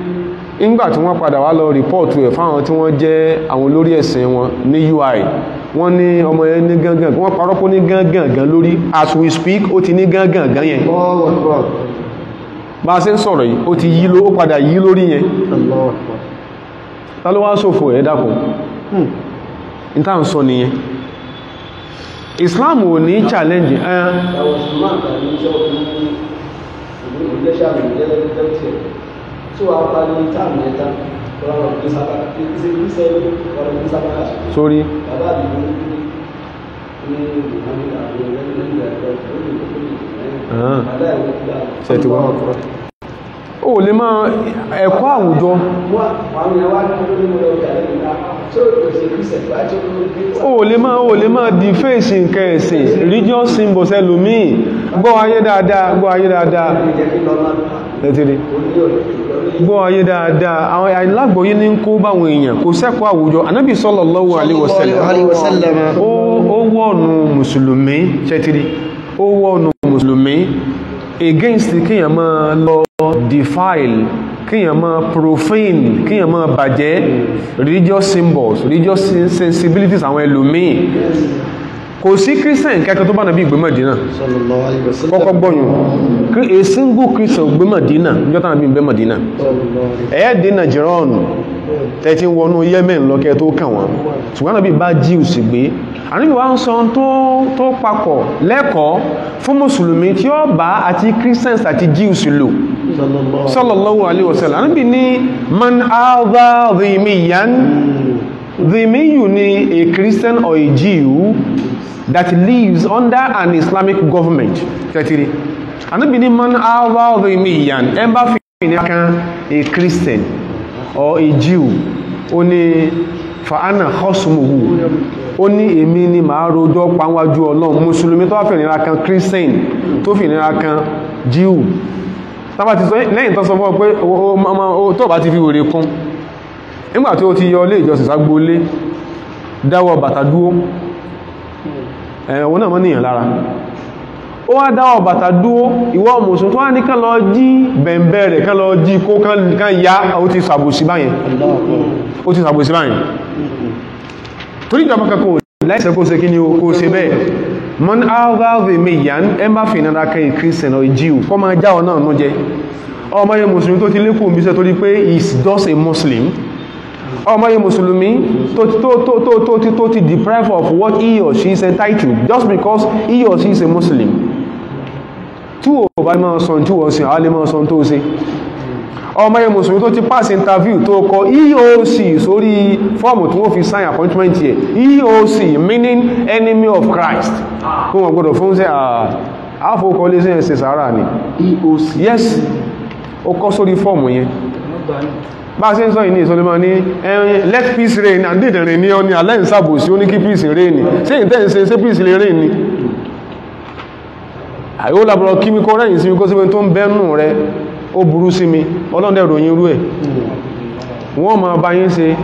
ìgbà tí wọ́n padà wá lọ rìpọ́ọ̀tù ẹ̀ fáwọn tí wọ́n jẹ́ àwọn olórí ẹ̀sìn wọn ní UI wọ́n ní ọmọ yẹn ní gángan wọ́n parọ́ pé ní gángan gan lórí as we speak ó ti ní gángan gan yẹn. Bá a ṣe ń sọ̀rọ̀ yìí ó ti yí ló ó padà yí lórí yẹn ta ló wá ṣòfò ẹ̀ dákun ní tá à ń sọ nìyẹn Islam ò ní challenge kà. sórí Ah. Ìwé ti dà. Ṣé ó lè máa ẹ̀kọ́ àwùjọ. Ó lè máa ó lè máa di fèsì nǹkan ẹ̀sìn religious symbols ẹlòmíì. Gbọ́ ayé dáadáa gbọ́ ayé dáadáa. Lẹ́tìrí gbọ́ ayé dáadáa. Àwọn àìlágbòyí ní ń kó báwọn èèyàn. Kò sẹ́kọ̀ọ́ àwùjọ. Anábì sallallahu alaihi wasallam. Ó wọ́ọ̀nù mùsùlùmí. Ṣẹ́tìrí ó wọ́ọ̀nù mùsùlùmí against kíyàn máa lọ defile kíyàn máa profane kíyàn máa bàjẹ́. Religious symbols religious sensibilities àwọn ẹlòmíì kò sí christian kẹ́kẹ́ tó bá nàbí ìgbé wasallam. kọ́kọ́ gbọ́yùn a single christian gbé Mádínà níjọ́ta nàbí ìgbé alaihi ẹ̀ẹ́dẹ̀ nàìjíríọ̀nù tẹ́tí wọnú yemen lọ́kẹ́ tó kàn wọ́n. Ṣùgbọ́n nàbí bá jíùs gbé. Àníbí wá ń sọ tó papọ̀ lẹ́kọ̀ọ́ fún mùsùlùmí tí ó bá àti christians àti jíùs lò. Sallallahu sallallahu alaihi wasallam àníbí ní man adha dhimiyan dhimiyu ni a christian or a jew that lives under an islamic government. Tẹ́tìrí àníbí ní man adha dhimiyan ẹ bá fi ní kan a christian or a jew. Ó ní fa'ana khosmuhu ó ní èmi ni màá rojọ́ pàwájú ọlọ́run. Mùsùlùmí tó wá fìnira kan christian tó fìnira kan jew. Tàbá ti sọ lẹ́yìn tó sọ fún ọ pé tó bá ti fi wèrè kún nígbà tí ó ti yọ ilé ìjọsìn ságbólé dáwọ́ bàtà dúó ẹ̀wọ̀n náà mọ́ níyàn lára. Ó wá dáwọ́ bàtà dúó ìwọ mùsùlùmí tó wá ní kán lọ jí bẹ̀m̀bẹ̀ rẹ̀ kán lọ jí kó kán ya ó ti sàbòsí báyẹn. Ó ti sàbòsí báyẹn. Torí ìjọba kankan ni kó ṣe bẹ́ẹ̀. Mọ́n áwáwé mẹ́yàn ẹ má fi ìnara kan ìkírísẹ̀ náà jíù kọ́ máa jáwọ́ náà nú jẹ́. Ọmọ yẹ mùsùlùmí tó ti lékùn bí sẹ́ torí pé is just a muslim ọmọ yẹ mùsùlùmí tó tó tó tó tó ti tó ti of what he or she is entitled just because he or she is a muslim. Tí o bá máa sọ tí wọ́n sin àwọn lè máa sọ tó ṣe. Ọmọ yẹ mùsùlùmí tó ti pass interview tó kọ EOC sórí fọ́ọ̀mù tí wọ́n fi sign appointment yẹ EOC meaning enemy of Christ. Kí wọ́n gbọ́dọ̀ fún ṣe àfọkọ́ lé sí ẹ̀sẹ̀ sàárà ni. EOC. yes. Ó kọ́ sórí fọ́ọ̀mù yẹn bá ṣe ń sọ ìní ìsọlẹ́mọ́ ní let peace reign. And dìde rìn ní ọni aláìsàbòsí ó ní kí peace reign ṣé ìtẹ́ ìṣe peace lè reign ni? Àyíwó labọ̀rọ̀ kí mi kọ́ rẹ̀yìn sí mi kó sí pé tó ń bẹ́nu rẹ ó burú sí mi. Ọlọ́dẹ̀ ṣe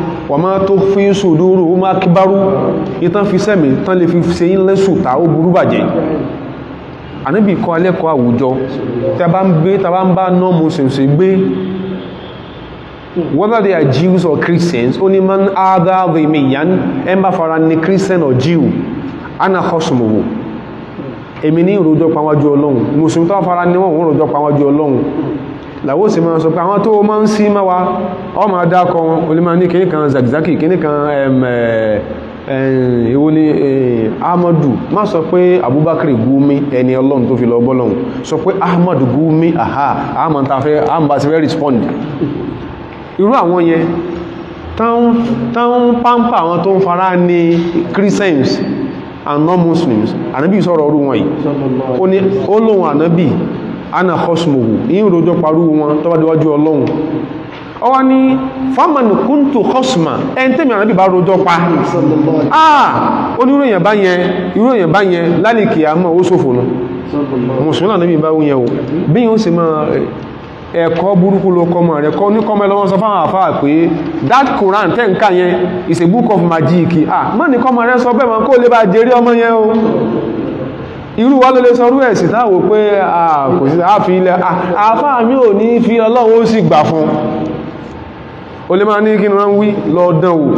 ṣe àníbì kọ́ alẹ́kọ̀ọ́ àwùjọ. Bá ń bá ń bá non-Muslims gbé whether they are Jews or Christians ní man áádá dhimiyan ẹ bá fara ní Christian or Jew ana khosmuhu. Èmi ní ìròjọ́ pàwájú ọlọ́run. Mùsùlùmí tó fara ní wọ́n ìròjọ́ pàwájú ọlọ́run. Làwọ́ sì máa sọ pé àwọn tó máa ń sí máa wa ọ máa dákọ wọn. O lè máa ní kìní kan zakzaki kìní kan èwo ni Ahmadu. Má sọ pé Abubakar Gumi ẹni ọlọ́run tó fi lọ bọ́lọ́run sọ pé Ahmad Gumi aha ahmad ta fẹ́ ahmad ti fẹ́ respond irú àwọn yẹn tán pampa àwọn tó ń fara ní Christians and non-Muslims. Ànábì sọ̀rọ̀ orú wọn yìí. Ó ní ó lóhun ànábì ana khosmuhu yíò rojọ́ parú wọn tó bá díwájú ọlọ́run. Ọ wá ní faman kuntu khosma ẹn tẹ́mì ànábì bá rojọ́ pa. Ah! Oníròyìn bá yẹn ìròyìn bá yẹn lálìkì àmọ́ ó sófò nù mùsùlùmí ànábì bá wúyẹn o. Bí yíò sì máa ẹ̀kọ́ burúkú ló kọmọ rẹ̀. Kọ́ ní kọmọ ẹlọ́wọ́n sọ fáwọn àfáà pé that Quran tẹ́ǹkà yẹn is a book of magic. Ah mọ́ ní kọmọ rẹ̀ sọ bẹ́ẹ̀ mọ́ kó lè bá jẹ́rí ọmọ yẹn o. Irú wa ló lè sọ rú ẹ̀sì táwò pé kò sí àfi ilẹ̀ àfáà mi ò ní fi ọlọ́run ó sì gbà fún. O lè máa ní kí ni wọ́n wí lọ dán wò.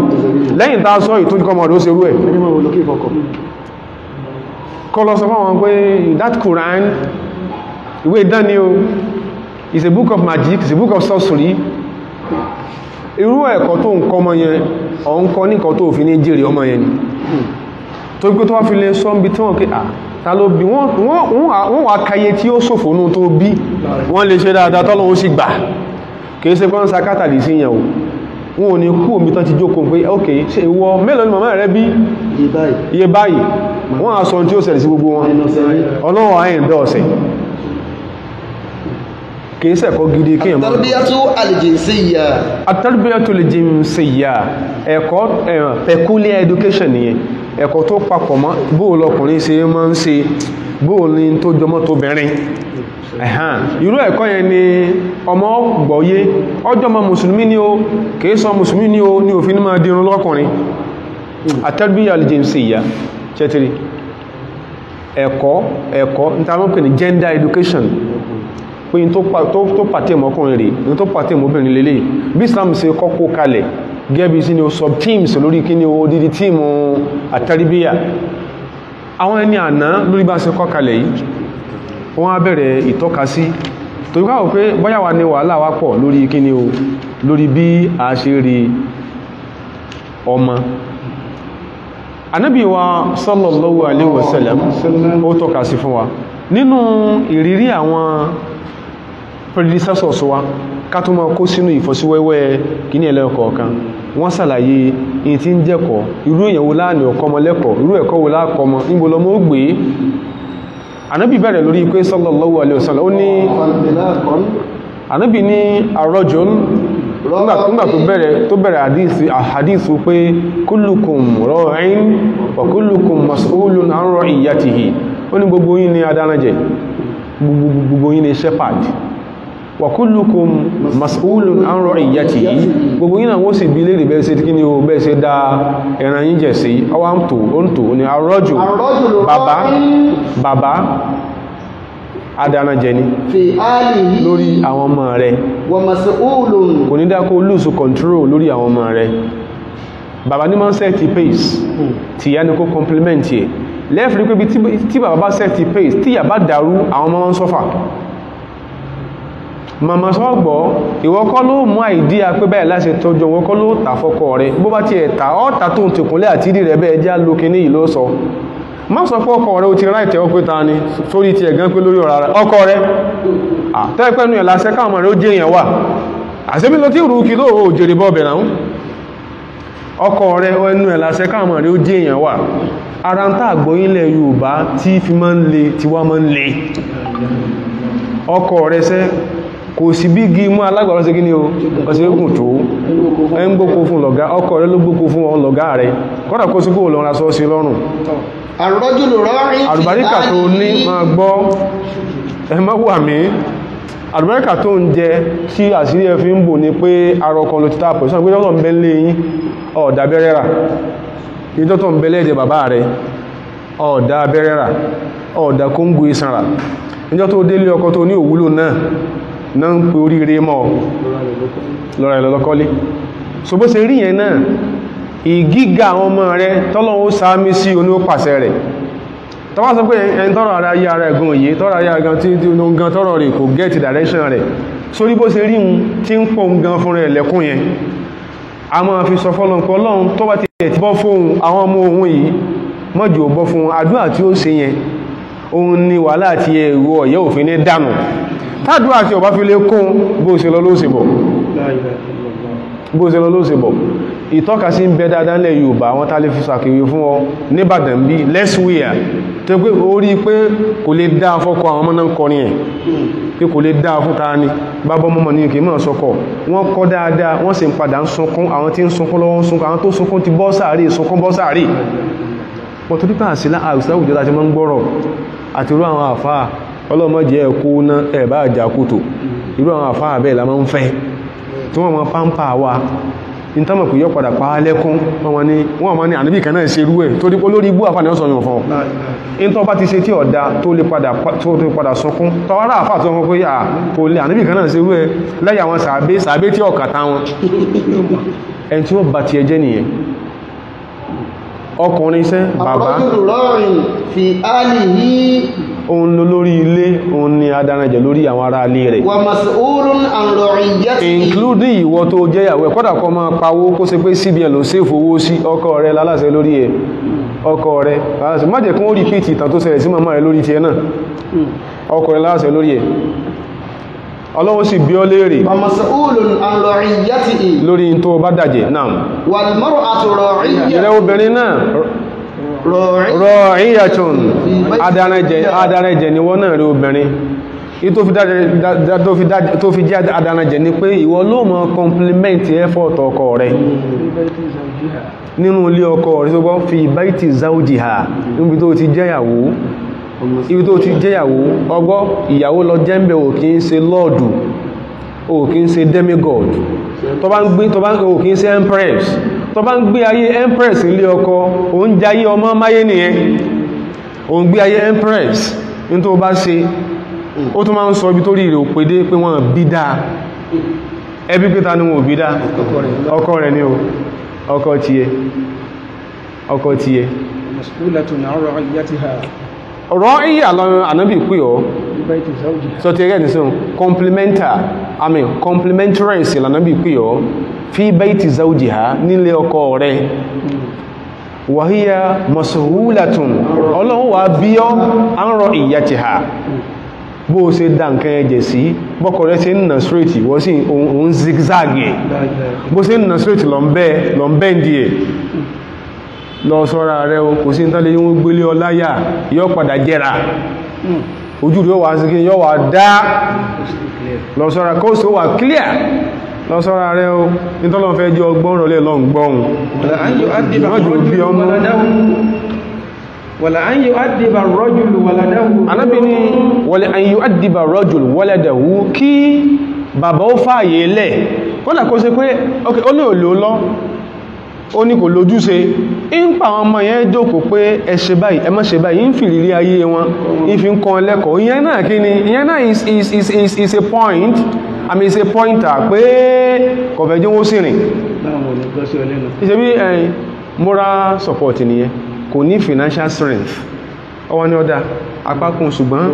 Lẹ́yìn tá a sọ ìtún kọmọ rẹ̀ ó ṣe rú ẹ̀. Kọ́ lọ sọ fáwọn pé that Quran ìwé ìdán is a book of magic is a book of sorcery. Irú ẹ̀kọ́ tó ń kọ́ ọmọ yẹn ọ̀ ń kọ́ ní nǹkan tó fi ní jèrè ọmọ yẹn ni. Tó gbé tó wá fi lè sọ ń bí tí wọ́n kí à ta ló bí? Wọ́n wà káyé tí ó ṣòfò nú tó bí. Wọ́n lè ṣe dáadáa tọ́lọ́ ó sì gbà. Kìí ṣe pọ́n sakátà lè sí yẹn o. Wọn ò ní kú omi tán ti jókòó pé ok ṣe ìwọ mélòó ni màmá rẹ bí? Iye báyìí. wọ́n á sọ ohun tí ó ṣẹlẹ̀ sí gbogbo wọn. Ọlọ́wọ́ ayẹ̀ ọ̀sẹ̀ kìí ṣẹ̀kọ́ gidi kí èèyàn Tarbiyatu al-jinsiyya. ṣe ìyá ẹ̀kọ́ peculiar education nìyẹn. Ẹ̀kọ́ tó papọ̀ mọ́ bóò lọkùnrin ṣe máa ń ṣe bóò ní tó jọmọ́ tóbìnrin. Ẹ̀hàn irú ẹ̀kọ́ yẹn ni ọmọ gbọ́yé. Ọjọ́ ọmọ mùsùlùmí ni ó kìí sọ mùsùlùmí ni ó ní òfin máa dirun lọ́kùnrin. Ṣe ìyá ṣẹ́tìrì ẹ̀kọ́ ẹ̀kọ́ ní tàbí pè ní gender education pé n tó pàtẹ́ mọ́kùnrin rẹ̀ ní tó pàtẹ́ mọ́bìnrin lélẹ̀ bí Islam ṣe kọ́kọ́ kalẹ̀ gẹ́bí sí ni o sub teams lórí kí ni o dídí tíìmù àtàríbíyà àwọn ẹni àná lórí bá ṣe kọ́ kalẹ̀ yìí wọ́n á bẹ̀rẹ̀ ìtọ́ka sí torí káwọ̀ pé bóyá wa ni a ṣe rí ọmọ. Sallallahu alaihi wasallam ó tọ́ka sí fún wa predecessors wa ká tó máa kó sínú ìfọ́síwẹ́wẹ́ kíní ẹlẹ́ọ̀kọ̀ọ̀kan wọ́n ṣàlàyé in tí ń jẹ́kọ̀ irú èyàn wo láàárín ọkọ̀ ọmọ lẹ́kọ̀ọ́? Irú ẹ̀kọ́ wo láàkọ́mọ níbo lọmọ ó gbé? Anábì bẹ̀rẹ̀ lórí pé sallallahu alaihi wasallam kullukum mas'ulun an ra'iyatihi. Gbogbo yín náà wọ́n sì bí léèrè bẹ́ẹ̀ sí kí ni o bẹ́ẹ̀ sí dá ẹran yín jẹ̀ sí. Ọwá ń tò ó ń tò ní arọ́jù bàbá bàbá adáranjẹ ni lórí àwọn ọmọ rẹ̀. Kò ní dákó lose control lórí àwọn ọmọ rẹ̀. Bàbá ní máa ń set pace. Kó yẹ lẹ́fìrí pé bí tí- bàbá bá set pace tí ìyá bá dàrú àwọn ọmọ wọn sọ́fà màmá sọ́gbọ́ ìwọ kọ́ ló mú àìdíyà pé báyìí láti tọ́jú ìwọ kọ́ ló tà fọ́kọ rẹ̀. Bó bá ti ẹ̀ta ọ́ta tó ń tìkúnlẹ̀ àti ìdí rẹ̀ bẹ́ẹ̀ já lókè ní ìlú sọ. Má sọ pé ọkọ rẹ̀ ó ti ráìtẹ̀ ó pé ta ni? Sórí ti ẹ̀gán pé lórí rẹ̀. Ọkọ rẹ̀? Àtẹ́pẹ́nu ẹ̀ lásẹ́ káwọn rẹ̀ ó jẹ́ èèyàn wà. Àṣẹ́bí lọ tí rú kí ló ò jèrè bọ́ bẹ̀rẹ̀ àwọn ọkọ rẹ̀ ẹnu ẹ̀ lásẹ́ káwọn rẹ̀ ó jẹ́ èèyàn wà. Ara ń tà gbóyínlẹ̀ Yorùbá tí fi máa ń le tí wá máa ń le. Ọkọ rẹ̀ sẹ́ kò sí bí gí mú alágbàrá sí kí o? Ọ̀sẹ̀ gùn tó. Ẹ ń gbókó fún lọ̀gá ọkọ rẹ̀ ló gbókó fún ọ lọ̀gá rẹ̀. Kọ́dà kó sí kó lọ́ra sọ́ sí lọ́rùn. Àlùbáríkà tó ní máa gbọ́. Ẹ má wà mí. Àlùbáríkà tó ń jẹ tí àṣírí ẹ fi ń bò ní pé arọ kan ló ti tàpọ̀ sọ́nà pé tọ́tọ̀ ń bẹ lé yín? Ọ̀dà abẹ́rẹ́ rà. Ní tọ́tọ̀ ń bẹ lẹ́ẹ̀dẹ̀ bàbá rẹ̀ ọ̀dà abẹ́rẹ́ rà. Ọ̀dà kóńgò isan rà níjọ́ tó délé ọkọ tó ní òwúlò náà náà ń pe oríire mọ́ lọ́ra ìlọ́lọ́kọ́lé so bó ṣe rí yẹn náà ìgíga àwọn ọmọ rẹ tọ́lọ́wọ́ sáámi sí oní ó pàṣẹ rẹ̀. Tọ́wọ́ sọ pé ẹni tọ́rọ ara yí ara ẹ̀gùn òye tọ́rọ ayé gan tí ó gan tọ́rọ rẹ̀ kò get direction rẹ̀. Sórí bó ṣe rí un tí ń pọ̀ gan fún rẹ̀ lẹ́kún yẹn a máa fi sọ fọ́lọ́n pé ọlọ́run tó bá ti bọ́ fóun àwọn ọmọ òun yìí mọ́jù ò bọ́ fún àdúrà tí ó ṣe yẹn òun ni wàhálà àti ẹ̀rọ ọ̀yẹ́ òfin ní dànù. Tádùá tí ọba fi lé kún bó ṣe lọ ló ṣe bọ̀. Bó ṣe lọ ló ṣe bọ̀. Ìtọ́ka sí ń bẹ dáadáa lẹ̀ Yorùbá àwọn tàà lè fi sàkèwé fún ọ níbàdàn bí lẹ́sùwìyà tó pé ó rí pé kò lè dá fọ́kọ àwọn ọmọ náà kọrin ẹ̀. Pé kò lè dá fún ta ni. Bábọ́ mọ́mọ́ ní kìí mọ́ sọkọ̀. Wọ́n kọ́ dáadáa wọ́n sì ń padà ń sunkún. Àwọn tí ń sunkún lọ́wọ́ sunkún. Àwọn tó sunkún ti bọ́ sàárè sunkún bọ́ sàárè wọ́n tó dípà sí àwùjọ láti mọ́ ń gbọ́rọ̀ àti irú àwọn àfáà ọlọ́mọdé ẹ̀kú ná ẹ̀bá àjàkútò irú àwọn àfáà bẹ́ẹ̀ la máa ń fẹ́. Tí wọ́n mọ́ pámpà wa. Tánmà kò yọ padà pa á lẹ́kún. Wọ́n wọ́n mọ́ ní àníbì kan náà ṣe rú ẹ̀. Tó dípò lórí ibú àfáà ní ọ̀sán yóò fún in tó bá ti ṣe tí ọ̀dá tó lè padà sọkún tọwárá àfáà tó wọ́n pé à kò lè àníbì kan náà ṣe rú ẹ̀. Lẹ́yìn àwọn sàábé tí ọ̀kàtà wọn. Ẹni tí ó bá ti ẹjẹ́ nìyẹn ọkùnrin iṣẹ́ bàbá. Òun ló lórí ilé òun ni adarajẹ̀ lórí àwọn ará ilé rẹ̀. Including ìwọ tó jẹ́yàwó ẹ̀ kọ́dà máa pawó kó ṣe pé cbn ló save owó sí ọkọ rẹ̀ lálàṣẹ lórí ẹ̀ ọkọ rẹ̀ lálàṣẹ. Má jẹ́ kí wọ́n repeat ìtàn tó ṣẹlẹ̀ sí màmá rẹ̀ lórí tiẹ̀ náà. Ọkọ rẹ̀ lálàṣẹ lórí ẹ̀ ọlọ́wọ́ sì bí ọ léèrè. Lórí tó bá dàjẹ̀ náà ìrẹ́ obìnrin náà. Rọ̀íyàtún adarẹjẹ̀ ni wọ́n náà rí obìnrin. Tó fi jẹ́ adarẹjẹ̀ ni pé ìwọ ló mọ́ compliment effort ọkọ rẹ̀. Nínú ilé ọkọ rẹ̀ tó gbọ́ fi baiti zaujiha níbi tó ti jẹ́yàwó ibi tó ti jẹ́yàwó ọgbọ́ ìyàwó lọ jẹ́mbẹ̀ ò kí ń ṣe lọ́ọ̀dù ò kí ń ṣe demigod. Tó bá ń gbé tó bá ń ò kí ń ṣe empress. Tó bá ń gbé ayé empress nílé ọkọ ò ń jayé ọmọ máyé nìyẹn. Ò ń gbé ayé empress. Ní tó bá ṣe ó tún máa ń sọ ibi tó rí rẹ̀ ò pédé pé wọ́n bí dáa ẹbí pé ta ni wọn ò bí dáa ọkọ rẹ̀ ni. O. Ọkọ tiẹ̀. Ọkọ tiẹ̀ rọ́ọ̀yì ànábì pè ọ́. So ti rẹ̀ nìsín complementar i mean complementaries ànábì pè ọ́. Fi bayti zawjiha nílé ọkọ rẹ̀. Wàhíyà mọ̀sùhúlàtún ọlọ́run bí ọ́ ń rọ ìyá ti ha bó o ṣe dá nǹkan ẹjẹ̀ sí bọ́kọ̀ rẹ̀ ṣe ń nà straight wọ́n sì ń zigzag bó ṣe ń nà straight lọ́nbẹ́ lọ́nbẹ́ ẹ̀ lọ sọ́ra rẹ o kò sí ní tánlẹ̀ yíwọ́n gbélé ọláyà yọ́ padà jẹ́ra hmm. ojú rẹ̀ wà sí kí yọ́ wà dá. Lọ sọ́ra kóòsì ó wà clear. Lọ sọ́ra rẹ o ní tọ́lọ́ fẹ́ jẹ́ ọgbọ́n rọlẹ́ lọ gbọ́hun wàlá an yóò adìbà rọ́jùlù wàládàwù alábìnrin wàlá an yóò adìbà rọ́jùlù wàládàwù kí bàbá ó fààyè lẹ̀. Kọ́nà kó se pé ó ní òlò lọ. Ó ní kò lójúṣe ń pa àwọn ọmọ yẹn jókòó pé ẹ ṣe báyìí ẹ má ṣe báyìí ń fìrírí ayé wọn ń fi ń kọ́ lẹ́kọ̀ọ́. Ìyẹn náà kí ni? Ìyẹn náà is, a point. I mean is a pointer pé kọ̀fẹ́ jẹ́ wọ́n sì rìn. Ìṣe bí moral support nìyẹn. Kò ní financial strength. Ọwọ́ ní ọ̀dá apákun ṣùgbọ́n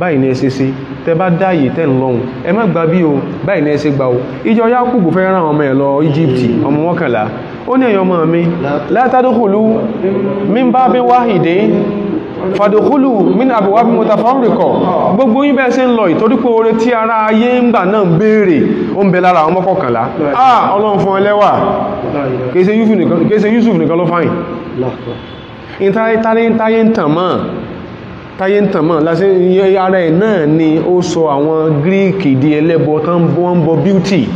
báyìí ní ẹsẹ sí tẹ bá dáyé tẹ́ ń lọ́hun ẹ má gbà bí o báyìí ní ẹsẹ gbà o. Ìjọ Yakubu fẹ́ rán ọmọ ẹ̀ lọ Íjíbítì ọmọ mọ́kànlá. Ó ní ẹ̀yọ́ ọmọ mi látàdókòlú min babin wahidin fàdókòlù min abwabi mutafarriqa gbogbo yín bẹ́ẹ̀ ṣe ń lọ ìtorí pé oore tí ara ayé ń gbà náà béèrè ó ń bẹ lára àwọn mọ́kànlá. Ah Ọlọ́run fún ẹlẹ́wà kìí ṣe Yusuf nìkan ṣe ló fáyìn táyé ń tàn mọ́ táyé ń tàn mọ́. Iye ara ẹ̀ náà ni ó sọ àwọn gíríkì di ẹlẹ́bọ wọ́n ń beauty.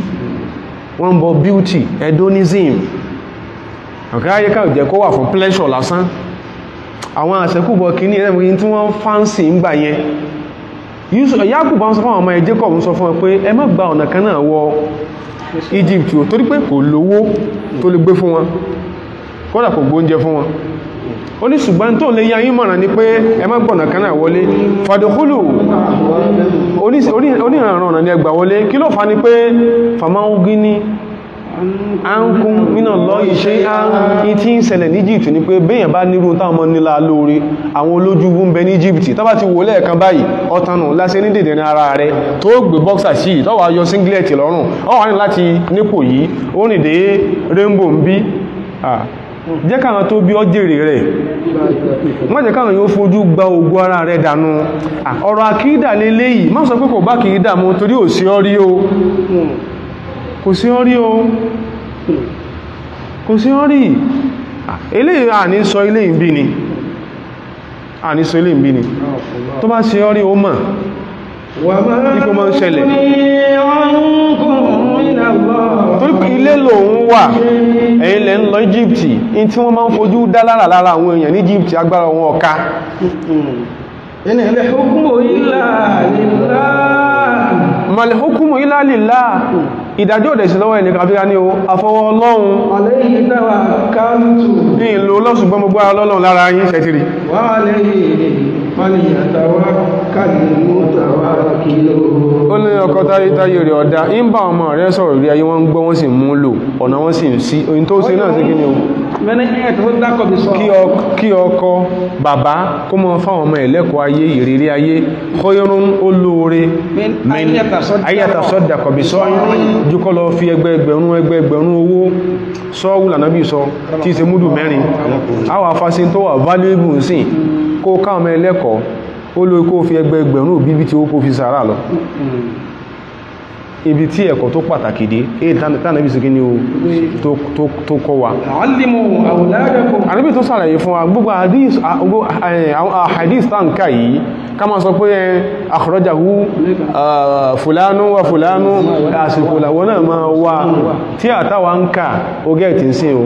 Wọ́n ń beauty hedonism. Ọ̀kẹ́ ayéká ò jẹ́ kó wà fún pleasure lásán. Àwọn àṣẹ́kùbọ̀ kìíní ẹ̀rẹ́mìí tí wọ́n fáǹsì ń gbà yẹn. Yakubu sọ fún àwọn ọmọ ẹ̀ ń sọ fún ẹ pé ẹ má gba ọ̀nà kan náà wọ Egypt o torí pé kò lówó tó lè gbé fún wọn. Kódà kò gbóúnjẹ fún wọn ó ní ṣùgbọ́n tó lè yá yín mọ̀ràn ní pé ẹ má gbọ̀nà kan náà wọlé. Fàdókúlù oníranran ọ̀nà ni ẹgbà wọlé. Kí ló fà ní pé fàmáhúgí ní áńkún mínà lọ iṣẹ́ áńkún tí ń ṣẹlẹ̀ ní Egypt ní pé béèyàn bá nírú táwọn ọmọ nílá lóore àwọn olójúwú ń bẹ ní Egypt. Tó bá ti wò lẹ́ẹ̀kan báyìí ọ̀tanù lásẹ̀ ní dèdè ara rẹ̀. Tó gbé bọ́ksà sí tó wà yọ singlet lọ́rùn. Ní láti nípò yìí ó rìn dé rainbow ń bí jẹ́ káwọn tó bí ọ jèrè rẹ̀. Má jẹ́ káwọn yóò fojú gba ogun ara rẹ̀ dànù. Ọ̀rọ̀ àkídà lélé yìí má sọ pé kò bá kìídà mú torí ò sí ọrí o. Kò sí ọrí o. Kò sí ọrí. Eléyìí à ní sọ ilé ìbí ni. À ní sọ ilé ìbí ni. Tó bá sí ọrí o mọ̀. Ipò mọ́ ń ṣẹlẹ̀ torí pé ilé lòun wà ẹ̀yin lẹ́ ń lọ Egypt in tí wọ́n máa ń fojú dá lára lára àwọn èèyàn ní Egypt agbára wọn ọ̀ka ìdájọ́ òdẹ̀ sí lọ́wọ́ ẹni kàfíra ní o afọwọ́ ọlọ́run. Ní ìlú ọlọ́sùgbọ́n gbogbo ara lọ́lọ́run lára yín ṣẹ̀tìrì wà lẹ́yìn ó ní ọkọ̀ táyé rẹ̀ ọ̀dá. Ń bá ọmọ rẹ̀ sọ̀rọ̀ rí ayé wọ́n ń gbọ́ wọ́n sì mú lò. Ọ̀nà wọ́n sì ń sí. Oyin tó ṣe náà sí kí ni o? Kí ọkọ bàbá kó mọ fáwọn ọmọ ẹ̀lẹ́kọ̀ọ́ ayé ìrírí ayé. Kọ́yọ́rún olóore ayẹ́ta sọ́dà kọ̀bí sọ́ jùkọ́ lọ fi ẹgbẹ́ ẹgbẹ̀rún ẹgbẹ́ ẹgbẹ̀rún owó. Sọ́wùlànà bí sọ tí í ṣe múdù mẹ́rin. Àwọn afásí tó wà valuable sí kó káwọn ọmọ ẹlẹ́kọ̀ọ́ ó lórí kó fi ẹgbẹ́ ẹgbẹ̀rún òbí bí tí ó kó fi sàárà lọ. Ibi tí ẹ̀kọ́ tó pàtàkì dé èyí tánàbí sí kí ni o tó kọ́ wa. Àníbí tó ṣàlàyé fún wa gbogbo hadith tánkà yìí ká máa sọ pé wa fulanu àsìkò làwọn náà máa wá tí àtàwà ń kà ó gẹ̀ẹ́tì sí o.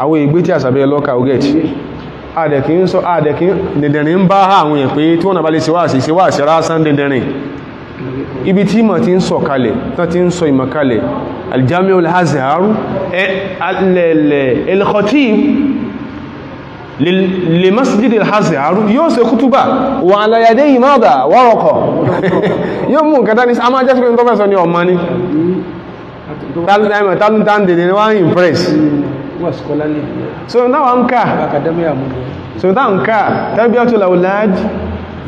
Àwọn ìgbé tí àsàbẹ̀ lọ́kà ó àdẹ̀kí ń sọ àdẹ̀kí dẹ̀dẹ̀rin ń bá àwọn èèyàn pé tí wọ́n náà bá lè síwáàsí síwáàsí rásán dẹ̀dẹ̀rin ibi tí ìmọ̀ ti ń sọ kalẹ̀ tán ti ń sọ ìmọ̀ kalẹ̀ aljamiu al-azharu alẹ́lẹ̀ el-khatib lè masjid al-azharu yóò ṣe kútúbà wà alayadé ìmọ́dà wọ́rọ̀kọ̀ yóò mú nǹkan dání a máa jẹ́ sípé tó fẹ́sọ ní ọmọ ní tálùtán dèdè ní wọ́n was scholarly so now an ka so ta n ka tarbiyatul aulad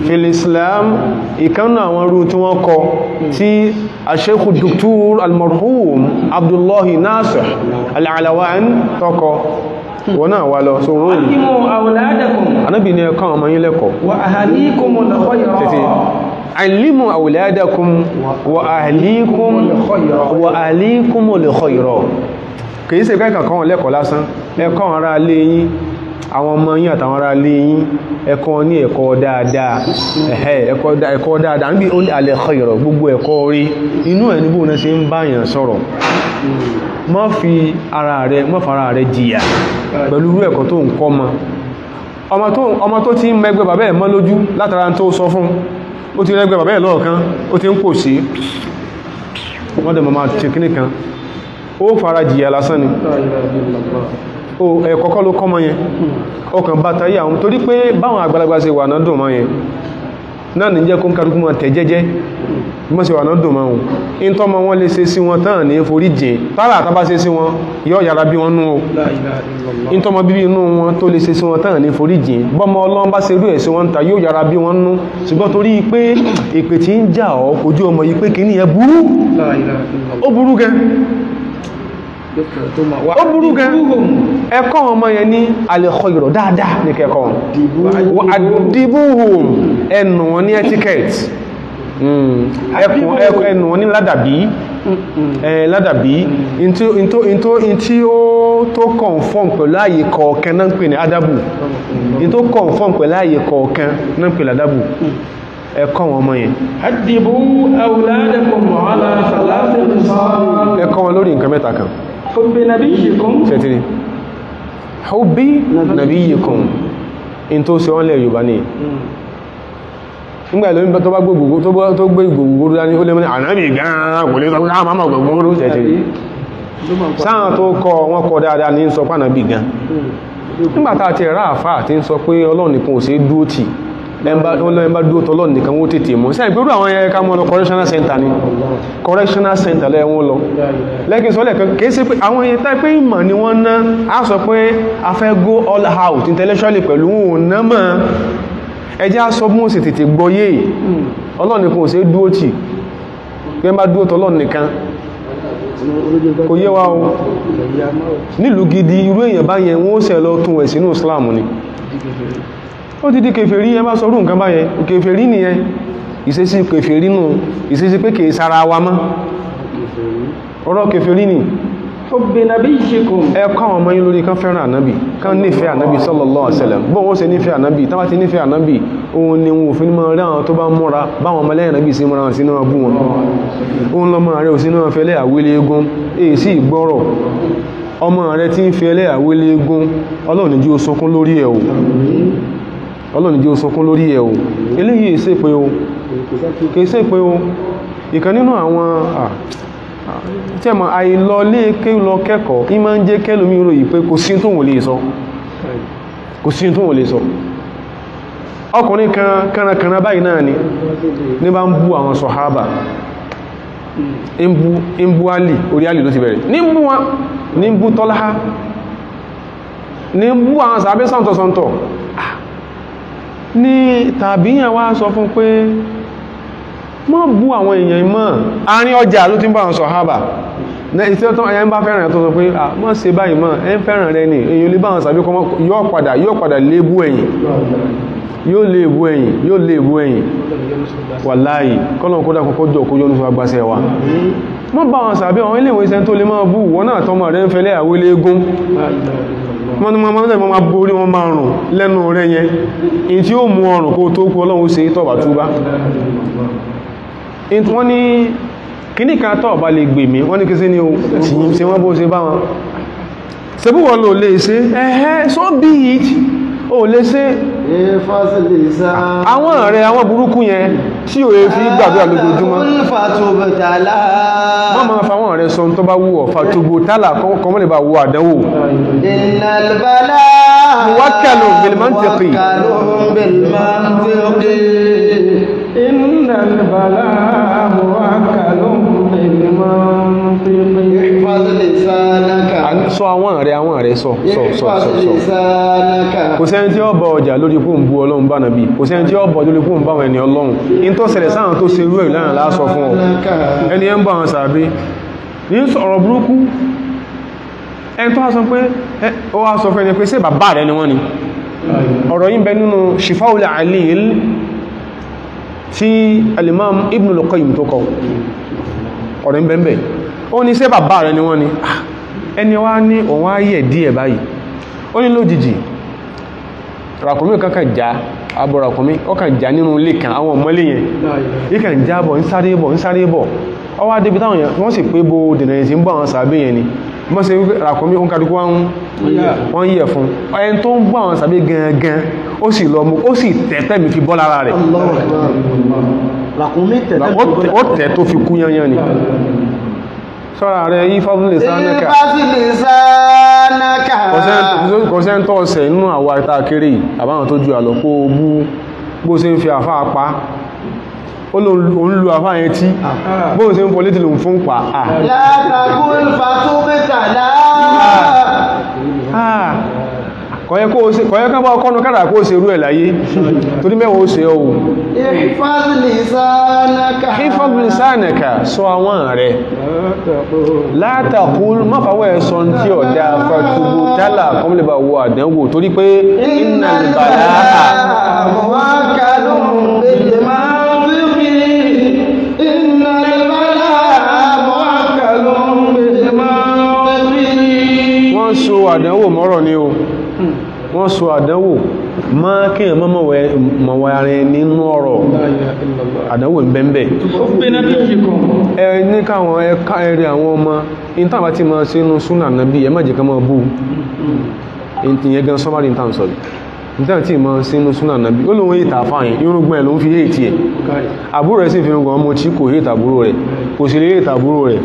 fil islam ìkánná àwọn rú tí wọ́n kọ tí aṣẹ́kù dr almarhum abdullahi nasir al'alawan tọ́kọ wọ́n náà wà lọ so rọ́n anábì ní ẹ̀kọ́ ọmọ yín lẹ́kọ̀ọ́. Alimu auladakum wa ahlikum wa ahlikum al khayra kìí ṣe kẹ́kàn kan lẹ́kọ̀ọ́ lásán. Ẹ̀kọ́ ara lé yín àwọn ọmọ yín àtàwọn ará lé yín ẹ̀kọ́ ní ẹ̀kọ́ dáadáa. Ẹ̀kọ́ dá- ẹ̀kọ́ dáadáa. Níbi ó ní al khayra gbogbo ẹ̀kọ́ rí inú ẹ̀ níbò náà ṣe ń báyàn sọ̀rọ̀. Má fi ara rẹ̀ má fara rẹ̀ jìyà pẹ̀lú irú ẹ̀kọ́ tó ń kọ́ mọ́. Ọmọ tó ti ń mẹ́gbẹ́ bàbá ẹ̀ mọ́ lójú látara tó sọ fún ó ti rẹ́gbẹ́ bàbá ẹ̀ lọ́ọ̀kan ó ti ń pò sí wọ́n dẹ̀ mọ́ máa ṣe kíní kan ó fara jìyà lásán ni. Ó ẹ̀kọ́kọ́ ló kọ́ mọ́ yẹn. Ọkàn bá tayé àwọn torí pé báwọn àgbàlagbà ṣe wà náà dùn mọ́ yẹn. Náà ní jẹ́ kó ń kàrùkú mọ́ tẹ̀ jẹ́jẹ́. Mọ́ sí wà náà dùn mọ́ wọn. In tọ́ mọ́ wọn lè ṣe sí wọn tán ní forí jìn. Tára àtàbá ṣe sí wọn yọ yàrá bí wọn nú o. In tọ́ mọ́ bíbí inú wọn tó lè ṣe sí wọn tán ní forí jìn. Bọ́mọ ọlọ́run bá ṣe rú ẹ̀ sí wọn ta yóò yàrá bí wọn nú. Ṣùgbọ́n torí pé èpè tí ń jà ọ́ ojú ọmọ yìí pé kìíní yẹn burú? Ó burú gan ó burú gan. Ẹ̀kọ́ ọmọ yẹn ní àlẹ́kọ́ ìrọ̀ dáadáa ní kẹ́kọ́ àdìbúhùn ẹnu wọn ní etiquette. Hmm. Ẹnu wọn ní ládàbí. Eh, ládàbí. Ntí ó tó confirm pẹ̀lú ààyè kọ̀ọ̀kan náà ń pè ní adábù ntí ó confirm pẹ̀lú ààyè kọ̀ọ̀kan náà ń pè ní adábù ẹ̀kọ́ wọn ọmọ yẹn. Ẹ̀kọ́ wọn lórí nǹkan mẹ́ta kan. حب نبيكم ṣẹ́tìrì hubbi nabiyyikum in tó ṣe wọ́n lẹ̀ yorùbá ní nígbà ìlú tó bá gbogbo tó bá- tó gbé gbogbo dání ó lè mọ́ ní ànábì gan-an kò lè sọ pé àwọn máa gbogbo ṣẹ́tìrì sáà tó kọ wọn kọ dáadáa ní sọ pànàbì gan nígbàtà àti ẹ̀rá àfá àti ń sọ pé ọlọ́run nìkan ò sí dúó tì ẹmbá dúó tọ́lọ́run nìkan wó tètè mọ́. Sẹ́yìn pẹ̀lú àwọn ẹ̀yẹ ká mọ́ lọ correctional center ni? Correctional center lẹ́wọ́n lọ. Lẹ́kìn sọ́lẹ̀ kan kìí sí pé àwọn ẹ̀yẹ tá pé ìmọ̀ ni wọ́n ná. Á sọ pé a fẹ́ go all out intellectually pẹ̀lú òun náà mọ̀. Ẹjẹ́ á sọ bí wọ́n sì tètè gbọ́yé ọlọ́run nìkan ò sí dúó tì. Pé ẹmbá dúó tọ́lọ́run nìkan kò yé wa o. Nílùú gidi irú èyàn bá yẹn wọ́n ṣe lọ tún ẹ̀ sínú islam ni ó ti di kèfèrí ẹ má sọrú nǹkan báyẹn. Kèfèrí nìyẹn. Ìṣesí kèfèrí nù. Ìṣesí pé kèé sara wa mọ́. Ọ̀rọ̀ kèfèrí ni. Ẹ̀kọ́ ọmọ yín lórí kan fẹ́ràn ànábì kan nífẹ̀ẹ́ ànábì sallallahu alaihi bọ́n wọ́n ṣe nífẹ̀ẹ́ ànábì tán bá ti nífẹ̀ẹ́ ànábì òun ni wọn òfin máa rí àwọn tó bá múra báwọn ọmọ lẹ́yìn ànábì sí múra sínú abú wọn. Òun lọ́mọ rẹ̀ ò sínú fẹ́lẹ́ àwílé egun. Èyí sì gbọ́rọ̀. Ọmọ rẹ̀ ti ń fẹ́lẹ́ àwílé egun ọlọ́run sunkún lórí ẹ̀ ọlọ́run ní jí ó sunkún lórí ẹ̀ o. Eléyìí èsè pé o. Ṣe pé o. Ìkan nínú àwọn tí ẹmọ̀ àìlọ lé ké lọ kẹ́kọ̀ọ́ ní máa ń jẹ́ kẹ́lómi ròyìn pé kò sí tó wọ́n lè sọ. Kò sí tó wọ́n lè sọ. Ọkùnrin kan kanrankanran báyìí náà ni ní bá ń bú àwọn sọ̀hábà. Ń bú alì orí alì ló ti bẹ̀rẹ̀. Ní bú wọn ní bú tọ́láhá ní bú àwọn sàbẹ́ sọ́ntọ̀sọ́ntọ̀ ní tàbíyàn wá sọ fún pé mọ́ bú àwọn èèyàn mọ́. Àárín ọjà ló ti ń bá àwọn sọ̀hábà ìtẹ́ tó ẹ̀yẹn bá fẹ́ràn tó sọ pé mọ́ ṣe báyìí mọ́ ẹ̀ ń fẹ́ràn rẹ ní èyàn lè bá àwọn sàbí kọmọ yóò padà yóò padà léébú ẹ̀yìn. Yóò léébú ẹ̀yìn yóò léébú ẹ̀yìn. Wàláhì kọ́lọ̀ kódà kọ́kọ́ jọ kó yọ́nú fún agbáṣẹ́ wa. Mọ́ bá àwọn sàbí àwọn ilé ìwé tó lè máa bú wọn náà tọmọ rẹ ń fẹ́lẹ́ àwílé egún wọ́n ni wọ́n tẹ́ máa borí wọn máa rùn lẹ́nu rẹ̀ yẹn. In tí ó mú ọrùn kó tó kú ọlọ́run ṣe tọ́bà túbá. Wọ́n ní kíní kan tọ́ bá lè gbè mí? Wọ́n ní kí sí ní o ṣe wọ́n bó ṣe bá wọn. Ṣe bí wọ́n lò lè ṣe? Ẹ̀hẹ́ so be it. O lè ṣe àwọn ọ̀rẹ́ àwọn burúkú yẹn tí ò fi gbàdúrà lójoojúmọ́. Wọ́n máa fa àwọn ọ̀rẹ́ sọ tó bá wù ọ́ fàtògbò tálà kọmọ́ lè bá wọ àdánwò. Muwakkalun bil sọ àwọn ọ̀rẹ́ àwọn ọ̀rẹ́ sọ sọ sọ sọ kò sẹ́ni tí ó bọ ọjà lórí kó ń bú ọlọ́run bá nàbí kò sẹ́ni tí ó bọ lórí kó ń bá wọn ẹni ọlọ́run. In tó ṣẹlẹ̀ sáwọn tó ṣe rú ẹ̀ lánàá lásọ fún ọ. Ẹni ẹ ń bá wọn sàbí. Ní sọ̀rọ̀ burúkú ẹni tó wá sọ pé ó wá sọ fún ẹni pé ṣé bàbá rẹ ni wọ́n ni? Ọ̀rọ̀ yìí bẹ nínú Shifaul Alil tí alimam Ibn al-Qayyim tó kọ. Ọ̀rọ̀ ń bẹ ń bẹ ó ní ṣé bàbá rẹ ni wọ́n ni ẹni wá ní òun ayẹ̀ díẹ̀ báyìí. Ó ní lójijì ràkúnmí kankan já abọ̀ ràkúnmí ó kàn já nínú ilé kan àwọn ọmọlé yẹn ìkàn já bọ̀ ń sáré bọ̀ ń sáré bọ̀. Ọ wá débi táwọn yẹn wọ́n sì pé bó dènà yẹn ń bọ̀ àwọn sàbẹ̀ yẹn ni. Mọ́ sí ràkúnmí ó ń kàdúkú wọ́n yẹ̀ fún ẹni tó ń bọ̀ àwọn sàbẹ̀ gangan ó sì lọ mú ó sì tẹ̀tẹ̀ mi fi bọ́ lára rẹ̀. Ó tẹ̀ tó fi kú yányán ni sọ́ra rẹ̀ yí fọ́bílì sánẹ́kà kò sẹ́ ń tọ́ ọ̀sẹ̀ nínú àwọ̀ kéré àbáwọn tó ju àlọ́ kó bú bó ṣe ń fi àfá apá ó lò ń lu àfá yẹn tí. Bó ṣe ń pọ̀lítì lòun fún pa kọ̀yẹ́ kan bá ọkọ́nu kára kó ṣe rú ẹ̀ láyé. Torí mẹ́wàá ó ṣe ọ̀hún hifadli sánẹ̀kà sọ àwọn rẹ̀. Látàkùn mọ́fàwọ́ ẹ̀sọ́ tí ó dá fàtúgbò tálà kọmọlẹ̀bà wọ àdánwò. Torí pé wọ́n so àdánwò mọ́rọ̀ ní o wọ́n so àdánwò máa kí ẹ̀mọ́ mọ̀wọ̀ ara ẹni nínú ọ̀rọ̀. Àdánwò ìbẹ̀m̀bẹ̀ ẹ ní káwọn ẹka ẹrẹ àwọn ọmọ ìntàbà tí ma sínú súnà nàbí ẹ má jẹ́ ká máa bú. Ìyẹn gan sọmárì ìtàn sọ ìtàn tí ma sínú súnà nàbí ó lóun ètà fáyìn irúgbọ́n ẹ̀ ló ń fi hẹ́ẹ̀tì ẹ̀ àbúrò rẹ̀ sì fi rúgbọ́n mọ́ tí kò hẹ́ẹ̀tà àbúrò rẹ̀ kò sì lè hẹ́ẹ̀tà àbúrò rẹ̀.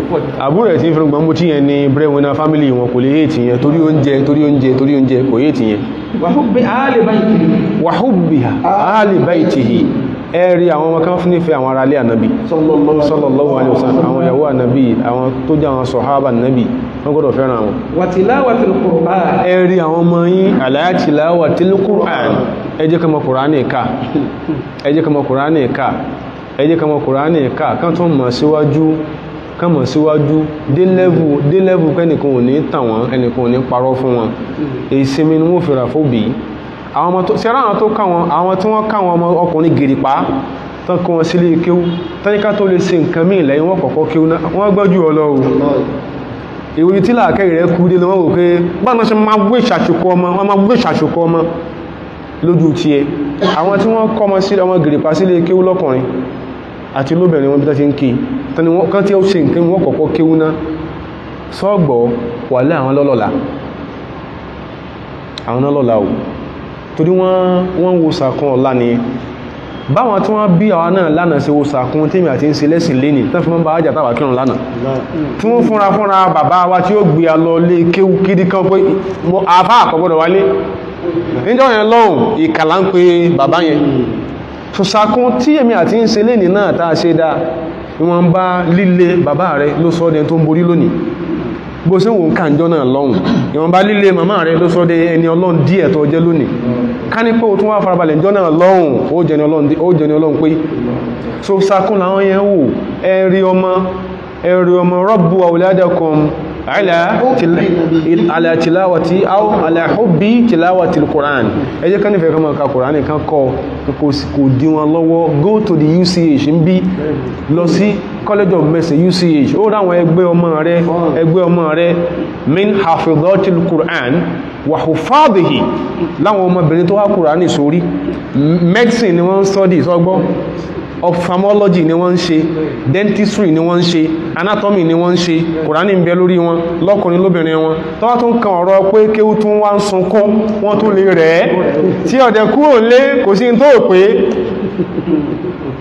Àbúrò rẹ̀ tí fi rúgbọ́n mọ́ tí yẹn ni breadwinner family wọn kò lè hẹ́ẹ̀tì yẹn torí oúnjẹ torí oúnjẹ torí oúnjẹ kò hẹ́ẹ̀tì yẹn. Wàhúbì àálì báyìtìhì ẹ̀rí àwọn ọmọ kan fún nífẹ́ àwọn ará alẹ́ ànábì. Sallallahu alaihi wasallam. Àwọn ìyàwó ànábì àwọn tó jẹ́ àwọn sọ̀hábà ànábì wọ́n gbọ́dọ̀ fẹ́ràn àwọn. Wàtíláwàtíl Qur'an ẹ̀rí àwọn ọmọ yín aláyàtíláwàtíl Qur'an ẹ jẹ́ ká mọ̀ Kùránì ká. Ẹ jẹ́ ká mọ̀ Kùránì ká. Ẹ jẹ́ ká mọ̀ Kùránì ká. Kán tó mọ̀ síwájú kán mọ̀ síwájú. Dé lẹ́vù dé lẹ́vù kẹ́nìkan ò ní tàn wọ́n ẹnìkan ò ní parọ́ fún wọn. Èyí sinmi ni wọ́n fi rà fóbìí àwọn ọmọ tó ṣẹ́rá àwọn tó káwọn àwọn tí wọ́n káwọn ọmọ ọkùnrin gèrìpá tán kí wọ́n sílé kéwú. Tánníká tó lè ṣe nǹkan míì lẹ́yìn wọ́n kọ̀kọ́ kéwú náà. Wọ́n gbọ́jú ọlọ́run ìwòye tí làákẹ́ rẹ̀ kú dé lọ́wọ́ pé báwọn ṣe máa gbé ìṣàṣùkọ ọmọ wọ́n máa gbé ìṣàṣùkọ ọmọ lójú ti ẹ. Àwọn tí wọ́n kọ́ ọmọ sí ọmọ gèrìpá sílé kéwú lọ́kùnrin àti lóbìnrin wọn bí tó ti ń ké. Tán ni wọ́n tí ó ṣe nǹkan wọ́n kọ̀kọ́ kéwú náà sọ́gbọ̀ wà lẹ́ àwọn lọ́lọ́la àwọn lọ́lọ́la ò torí wọ́n wo sàkún ọ̀lá ni báwọn tí wọ́n bí àwọn náà lánàá sí wo sàkún tí mi àti ń ṣe lẹ́sìn léni tán fi mọ́ bá ájà tàbà kírùn lánàá. Tí wọ́n fúnra fúnra bàbá wa tí ó gbé a lọ lé kéwú kídí kan pé àfá àkọ́gbọ́dọ̀ wálé. Níjọ́ yẹn lọ́hùn ìkàlà ń pe bàbá yẹn. Ṣùsàkún tí èmi àti ń ṣe lénìí náà tá a ṣe dáa ìwọ̀n bá líle bàbá rẹ̀ ló sọ ọ́ tó ń borí lónìí. Bó ṣe wò ń kà ń jọ náà lọ́hùn ìwọ̀n bá líle màmá rẹ̀ ló sọ de ẹni ọlọ́run ká ní pé o tún wá farabalẹ̀ jọ náà lọ́hùn ó jẹni ọlọ́run pé so sakún làwọn yẹn wò ẹ̀rí ọmọ ẹ̀rí ọmọ rabbu awladakum ala tilawati aw ala hubbi tilawati alquran. Ẹ jẹ́ kan nífẹ̀ẹ́ kan máa ka quran kò dí wọn lọ́wọ́. Go to the UCH ń bí lọ sí college of medicine UCH ó ráwọn ẹgbẹ́ ọmọ rẹ ẹgbẹ́ ọmọ rẹ min hafidhatil quran hufadhihi. Láwọn ọmọbìnrin tó wá quran sórí medicine ni wọ́n ń study sọ́gbọ́n ophthalmology ni wọ́n ń ṣe dentistry ni wọ́n ń ṣe anatomy ni wọ́n ń ṣe kùránì ń bẹ lórí wọn lọ́kùnrin lóbìnrin wọn. Tọ́wọ́ tún kan ọ̀rọ̀ pé kéwú tún wá ń sunkún wọ́n tún lè rẹ̀ ẹ́. Tí ọ̀dẹ̀ kúrò lé kò sí tó pé.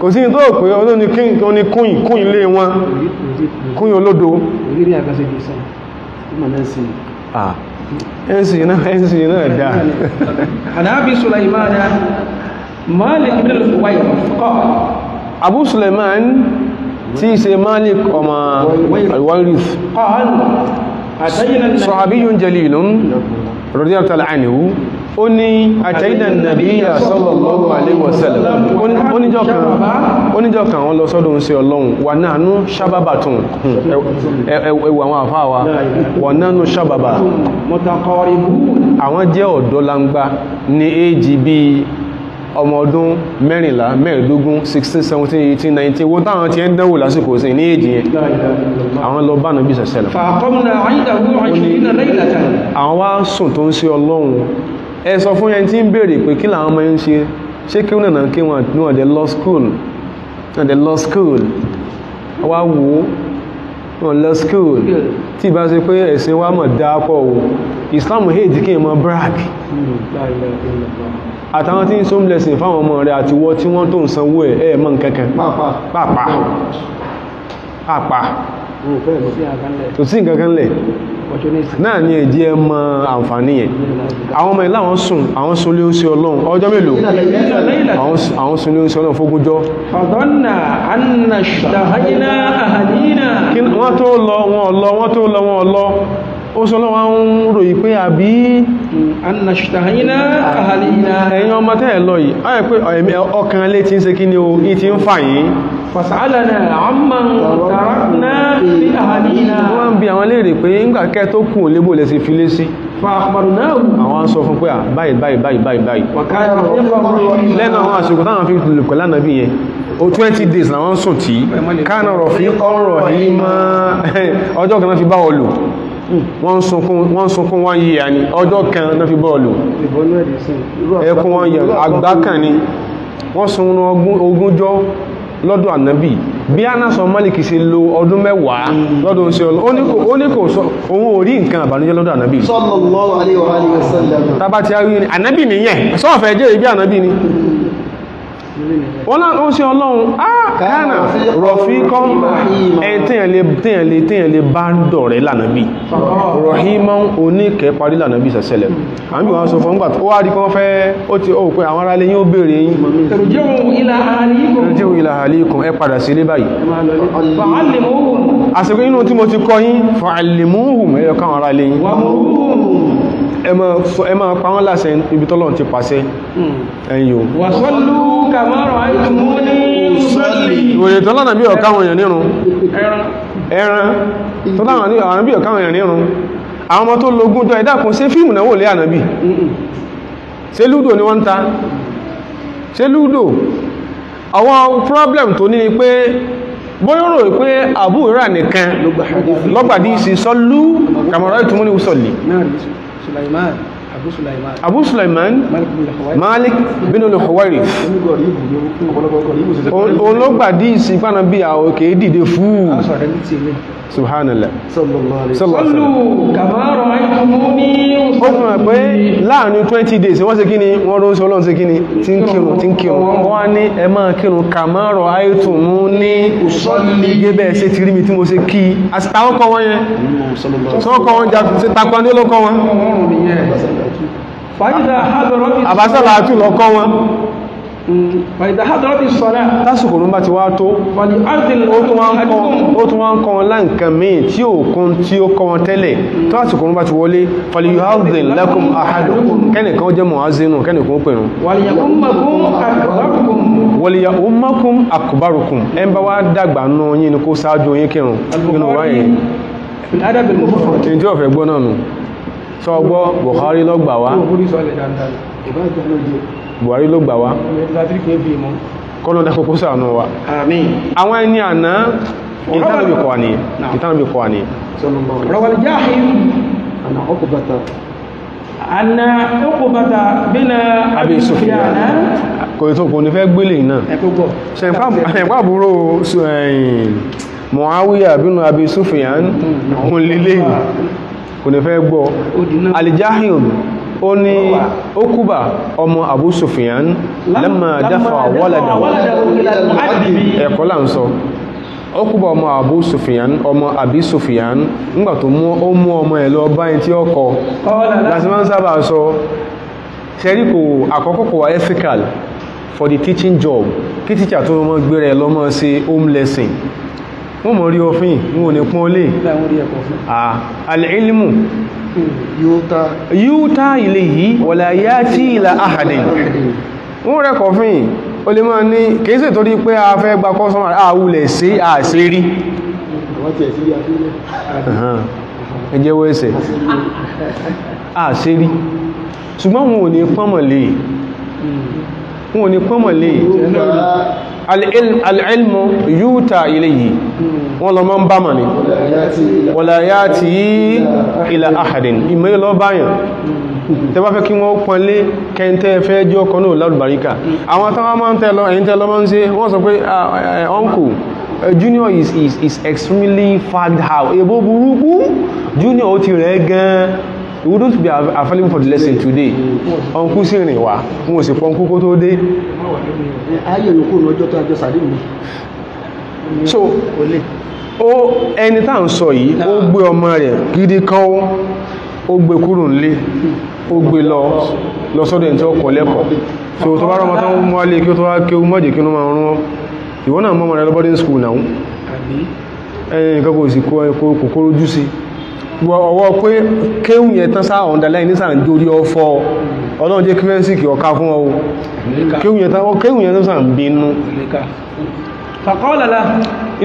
Kò sí tó pé oní kúnyìn kúnyìn lé wọn kúnyìn olódo. Ìrírí àkàṣe jù sàn. Ìmọ̀ náà sí ah ẹ̀sìn náà ẹ̀sìn náà dáa. Anábì suleiman malik ibn al-huwayr kọ́ abu suleiman tí í ṣe malik ọmọ al-warith kọ́ àtẹ́yìn náà sọ̀hábíyún jalilun radiyallahu ta'ala ó ní àtẹ́ìdà nàbíyà sallallahu alaihi wasallam oníjọ́ kan wọ́n lọ sọ́dọ̀ ń ṣe ọlọ́run. Wà náà nú sábàbà tún. Hmm. Ẹwà àwọn àfáà wa. Wà náà nú sábàbà àwọn jẹ́ ọ̀dọ́ langba ní èjì bí ọmọ ọdún mẹ́rìnlá mẹ́rìndógún 16 17 18 19 wọ́n táwọn ti ń dánwò lásìkò sí ní èjì yẹn. Àwọn lọ bá nàbí sẹ̀sẹ̀lẹ̀ àwọn wá sùn tó ń ṣe ọlọ́run ẹ sọ fún yẹn tí ń béèrè pé kí làwọn ọmọ yẹn ń ṣe. Ṣé kí wọn kí wọn ní ọ̀dẹ law school? Ọ̀dẹ law school? Wá wò ó. Wọn law school? Tí ìbá ṣe pé ẹ̀sìn wa mọ̀ dáa pọ̀ o. Islam hate kí n mọ brag. Àtàwọn tí ń sọ blessing fáwọn ọmọ rẹ àti wọ́n tí wọ́n tó ń sanwó ẹ̀ ẹ̀ mọ́ nǹkan kan pàápàá kò sí nǹkan kan lẹ̀ náà ni ẹ̀jẹ̀ ẹ mọ àǹfààní yẹn. Àwọn ọmọ ìláwọn sùn àwọn sùn lé oúnjẹ ọlọ́run. Ọjọ́ mélòó? Àwọn sùn lé oúnjẹ ọlọ́run fógúnjọ́ wọ́n tó lọ wọ́n lọ wọ́n tó lọ wọ́n lọ ó sọ lọ́wọ́ ń ròyìn pé àbí ẹ̀yin ọmọ tẹ́ẹ̀ lọ yìí ayẹ́ pé ọkàn lé ti ń ṣe kí ni o yìí ti ń fà yìí wọ́n bí fi lùkọ̀ o 20 days làwọn sùn tí kánà rọ̀ fi ọ̀rọ̀ yìí ọjọ́ kan fi bá ọ wọ́n sunkún wọ́n sunkún yìí àní ọjọ́ kan náà fi sí ẹkún wọn yẹ àgbá kan ni. wọ́n sun ogúnjọ́ lọ́dọ̀ ànábì. Bí anásọ málìkì ṣe lo ọdún mẹ́wàá lọ́dọ̀ ṣe ó ní kò sọ òun ò rí nǹkan àbànújẹ́ lọ́dọ̀ ànábì. Sallallahu alaihi wa alihi wasallam tábà tí a rí ní ànábì nìyẹn. Sọ́ọ̀fẹ́ jẹ́ ibi ànábì ni wọ́n láwọn ṣe ọlọ́run. Áàkánà rọ̀fí kan ẹ̀tẹ́yàn lè bá ń dọ̀rẹ́ lànàbí rọ̀hímọ́ oníkẹ́ parí lànàbí sẹ̀sẹ̀lẹ̀ àmì wọ́n sọ fún gbà tó wá rí kan fẹ́ ó ti ó pé àwọn aráalé yóò béèrè yín. Ẹ̀rùjẹ́wò ilà àlíkùn ẹ padà sí ilé báyìí àsìkò inú tí mo ti kọ́ yín. Fa'allimuhum ẹ̀yọ káwọn aráalé yín ẹ pa wọ́n láṣẹ ibi tọ́lọ́run ti pàṣẹ. Ẹ̀yìn o. Wàṣọ́lú kàmọ́rọ̀ àìtùmú ní sọ́lì ìròyìn tọ́lọ́nà bí ọ̀káwọn èèyàn nírun? Ẹran. Tọ́lọ́nà bí ọ̀káwọn èèyàn nírun? Àwọn ọmọ tó lógún tó ẹ̀dàkùn ṣe fíìmù náà wò lé ànábì? Ṣe lúdò ni wọ́n ń ta? Ṣe lúdò? Àwọn problem tó ní ni pé bóyọ́rò pé àbúrà nìkan lọ́gbàdí sí sọ́lú kàmọ̀rọ̀ ìtùmú ní sọ́lì Sulaiman Abu Sulaiman Abu Sulaiman Malik bin sí òun ló gbàdí sí pánà bí àwọn òkè dìde fúù subhanallah. Sallu kama ra'aytumuni ó fún ẹ̀ pé láàárín 20 days wọ́n ṣe kí ni wọ́n ló ń sọ lọ́n ṣe kí ni tí ń kírun tí ń kírun. Wọ́n ní ẹ máa kírun kama ra'aytumuni gẹ́bẹ̀ ṣe ti rí mi tí mo ṣe kí àsìtàwọn fàìdáhádọ́tì sọ́lá lásìkò ló ń bá ti wá tó ó tún wá ń kọ́ wọn láǹkan míì tí ó kún tí ó kọ́ wọn tẹ́lẹ̀. Tó lásìkò ló ń bá ti wọlé fàlìyàhádìn lakum àhádọ̀ kẹ́nìkan jẹ́ mọ̀ázínù kẹ́nìkan ó pẹ̀rún wàlìyà umakum akbarukum. Ẹ bá wá dàgbà nù yín ni kó ṣáájú yín kírun. Nínú wáyé? Tí ó fẹ́ gbọ́ náà nù? Sọ gbọ́ Bukhari lọ́gbà wá buhari ló gbà wá. Kọ́lọ́ dákò kó sàánú wa àwọn ẹni àná ìtànàbí kọ́ àníyàn ìtànàbí kọ́ àníyàn rọwàlì jáhìm ana ọkùbata ana ọkùbata bína abi sufyan kò tó kò ní fẹ́ gbélé náà. Ṣẹ̀pá àbúrò muawiya bínú abi sufyan òun lílé kò ní fẹ́ gbọ́. Alìjáhìm ó ní okuba ọmọ abu sufyan lamma dafa waladahu. Ẹ̀kọ́ là ń sọ. Ọmọ abu sufyan ọmọ abi sufyan. Nígbà tó mú ó mú ọmọ ẹ̀ lọ báyìí tí ó kọ. Láti máa ń sábà sọ ṣẹ́ríkò àkọ́kọ́ kò wá ethical for the teaching job kí teacher tó mọ́ gbé rẹ̀ lọ́mọ́ sí home lesson wọ́n mọ̀ rí òfin wọn ò ní pọ́n lè al-ilmu. Yúta ilé yìí wọ̀lá yá tí ìlà àhàdìn wọ́n rẹ̀ kọfín o lè máa ní kèése torí pé a fẹ́ gba kọ́sọ́mà àwulẹ̀ sí àṣírí ẹjẹ́wọ́ ẹsẹ̀ àṣírí ṣùgbọ́n wọn ò ní ní pọ́mọ̀lé al'ilmu yúta ilé yìí wọ́n lọ mọ́ ń bá mọ̀ ní wọ̀lá yá tí ìlà àhàdìn ìmọ̀ lọ báyàn tẹ bá fẹ́ kí wọ́n pọ̀nlé kẹntẹ́ fẹ́ jẹ́ ọkọ̀ náà lárùbáríkà àwọn tánwà máa he wouldn't be av- available for the lesson today. Uncle sì rìn wá wọn ò sì pọ̀ uncle kó tó dé. Ayé yòókù lọ́jọ́ tó àjọ sàdé mi so ó ẹni tá ń sọ yìí ó gbé ọmọ rẹ̀ gidi kan ó. Gbé kúrò nílé. Ó gbé lọ lọ sọ́dọ̀ ẹni tí ó kọ́ lẹ́kọ̀ọ́. So tó bá rọmọ tán mú wálé kí ó tó wá kí ó mọ́jì kí ó máa rún ìwọ náà mọ́mọ́ rẹ̀ lọ boarding school náà. Ẹni nǹkan kò sì kó kòkòrò ojú sí ọwọ́ pé kéhùn yẹn tán sáà ọ̀ndàlẹ́ ní sàn dórí ọfọ́. Ọlọ́run jẹ́ kírẹ́sìkì ọ̀ká fún ọ kéhùn yẹn tán sàn bínú. Fàkọ́lẹ̀lá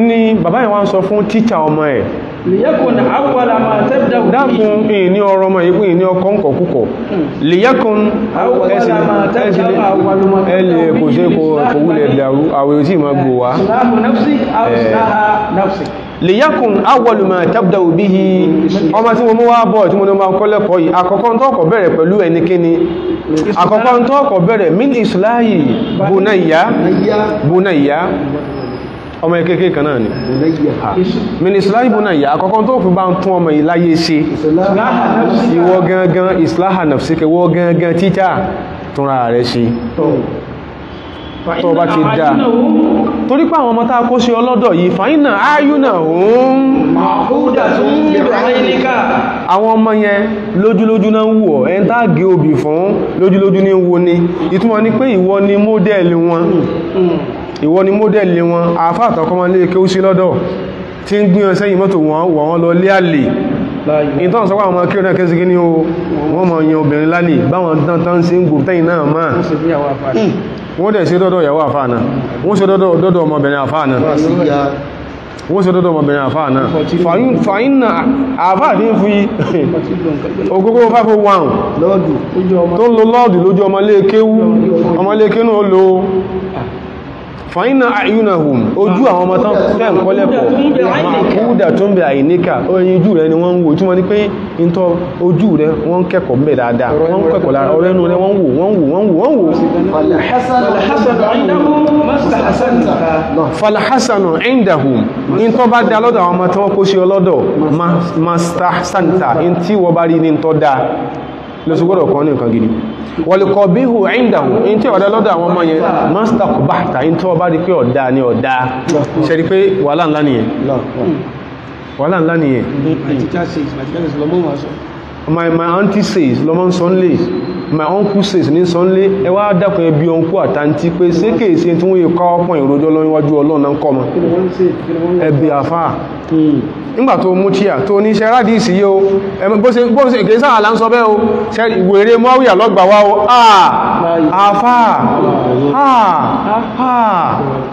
ní bàbá yẹn wá ń sọ fún tíṣà ọmọ ẹ̀. Lìyẹ́kùn àwọ̀lá máa tẹ́bdà òbí dákun ìní ọ̀rọ̀ ọmọ ìpín ìní ọkọ̀ ń kọ̀kúkọ̀ lìyẹ́kùn ẹ̀sìn ẹ̀lẹ̀ kò ṣe kò wúlẹ̀ dàrú àwẹ̀ òtí ìmọ̀ gbò wá lèyàkùn awọlùmọ̀ tẹ́bdàwò bí i ọmọ tí mo mú wá bọ̀ tí mo ní ma kọ́ lẹ́kọ̀ọ́ yìí àkọ́kọ́ tó kọ̀ bẹ̀rẹ̀ pẹ̀lú ẹnikẹ́ni àkọ́kọ́ tó kọ̀ bẹ̀rẹ̀ min islahi bunayya. Bunayya. Ọmọ kékeré kan náà ni. Min islahi bunayya. Àkọ́kọ́ tó fi bá ń tún ọmọ ìláyé ṣe. Ìwọ gangan islaha nafsika ìwọ gangan títà túnra rẹ̀ ṣe tó bá ti dáa torí pé àwọn ọmọ tá a kó ṣe ọlọ́dọ̀ yìí fàáyínà áyúnà òun. Àwọn ọmọ yẹn lójúlójú náà ń wù ọ́. Ẹni tá a gé obì fún lójúlójú ní wo ni. Ìtumọ̀ ni pé ìwọ ni módẹ́ẹ̀lì wọn. Ìwọ ni módẹ́ẹ̀lì wọn. Àáfàá àtọkọ́mọ lè e kéwú sí lọ́dọ̀. Tí ń gbíyan sẹ́yìn mọ́tò wọn wọ̀ wọ́n lọ lé àlè. Ìtọ́n sọ́pàá ọmọ kí o náà o? Wọ́n mọ̀ yan obìnrin lálè. Báwọn wọ́n dẹ̀ sí dọ́dọ̀ ìyàwó àfáà náà. Wọ́n sí dọ́dọ̀ ọmọbìnrin àfáà náà. Wọ́n sí dọ́dọ̀ ọmọbìnrin àfáà náà. Fàyín náà àfáà tí ń fi ogógó 501 lọ́ọ̀dù tó ń lo lọ́ọ̀dù lójú ọmọlékéwú ọmọlékéwú ó lo fàínà àyúnàhùn ojú àwọn ọmọ tán fẹ́ ń kọ́lẹ̀pọ̀ àkúdà tó ń bẹ àìníkà oyin ojú rẹ ni wọ́n ń wò tí wọ́n ní pé ìntọ́ ojú rẹ wọ́n kẹ́kọ̀ọ́ mẹ́ dáadáa. Wọ́n kẹ́kọ̀ọ́ lára. Ọ̀rẹ́ inú rẹ wọ́n wò wọ́n wò wọ́n wò wọ́n wò. Falhasanu indahum. Ìntọ́ bá dá lọ́dọ̀ àwọn ọmọ tán wọ́n kó sí ọlọ́dọ̀. Mastahsanta ìntí wọ́n bá rí ní ìntọ́ dáa lọ́sùgbọ́dọ̀ kan ní nǹkan gidi. Wọ̀lùkọ̀ bíhù indahum in tí ọ̀dá lọ́dọ̀ àwọn ọmọ yẹn master kọbáta in tó bá rí pé ọ̀dá ní ọ̀dá. Ṣe rí pé wàhálà ńlá nìyẹn? Wàhálà ńlá nìyẹn. My auntie says lọ́mọ ń sọ my uncle says ní sọ́nlé ẹ wá dákun ẹbí uncle àtàntí pé ṣé kèèṣe tí wọ́n yẹ kọ́ ọ̀pọ̀ ìròjọ́ lọ́wọ́jú ọlọ́run náà kọ́ mọ́? Ṣe ẹbí àfáà nígbà tó mú tíyà tó ní ṣe rádìsì yé o? Ẹmọ bó ṣe bó ṣe kìí sáà là ń sọ bẹ́ẹ̀ o. Ṣe ìwèrè mọ́wíyà lọ́gbà wá o? Àà àfáà àà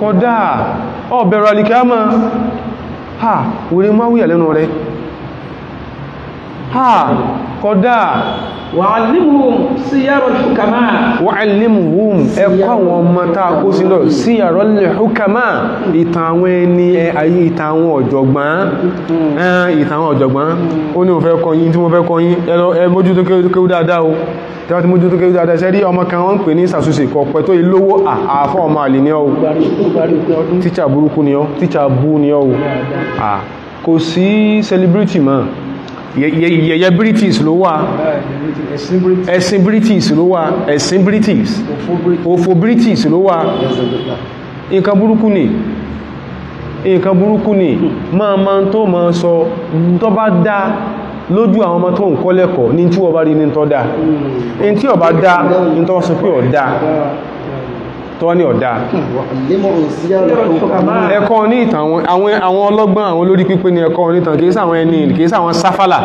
kódà. Ọ̀bẹ̀rọ alìkíámà àà ìwèrè mọ́wíyà lẹ́nu rẹ̀. Kódà wàálìmùhùm síyàrọ̀ hùkàmá wàálìmùhùm ẹ̀kọ́ àwọn ọmọ tá a kó sí lọ síyàrọ̀ hùkàmá ìtàn àwọn ẹni ayé ìtàn àwọn ọ̀jọ̀gbọ́n. Ìtàn àwọn ọ̀jọ̀gbọ́n. Ó ní mo fẹ́ kọ́ yín tí mo fẹ́ kọ́ yín. Ẹ mójú tó kéwú dáadáa o. Tẹ́wọ́ tí mójú tó kéwú dáadáa ṣe rí ọmọ yẹ̀yẹ́ british ló wà. Ẹ̀sìn british. Ló wà. Ẹ̀sìn british. Òfò british. Ló wà. Nǹkan burúkú ni. Nǹkan burúkú ni. Máa ma tó ma sọ tó bá dá lójú àwọn ọmọ tó ń kọ́ lẹ́kọ̀ọ́ ní tí bá rí ní tọ́ dá. Ní tí ọba dá ní tọ́ sọ pé ọ̀dá tó wá ní ọ̀dá ẹ̀kọ́ ní ìtàn àwọn ọlọ́gbọ́n àwọn olórí pípé ní ẹ̀kọ́ ní ìtàn. Kìí sáwọn ẹni kìí sáwọn sáfàlà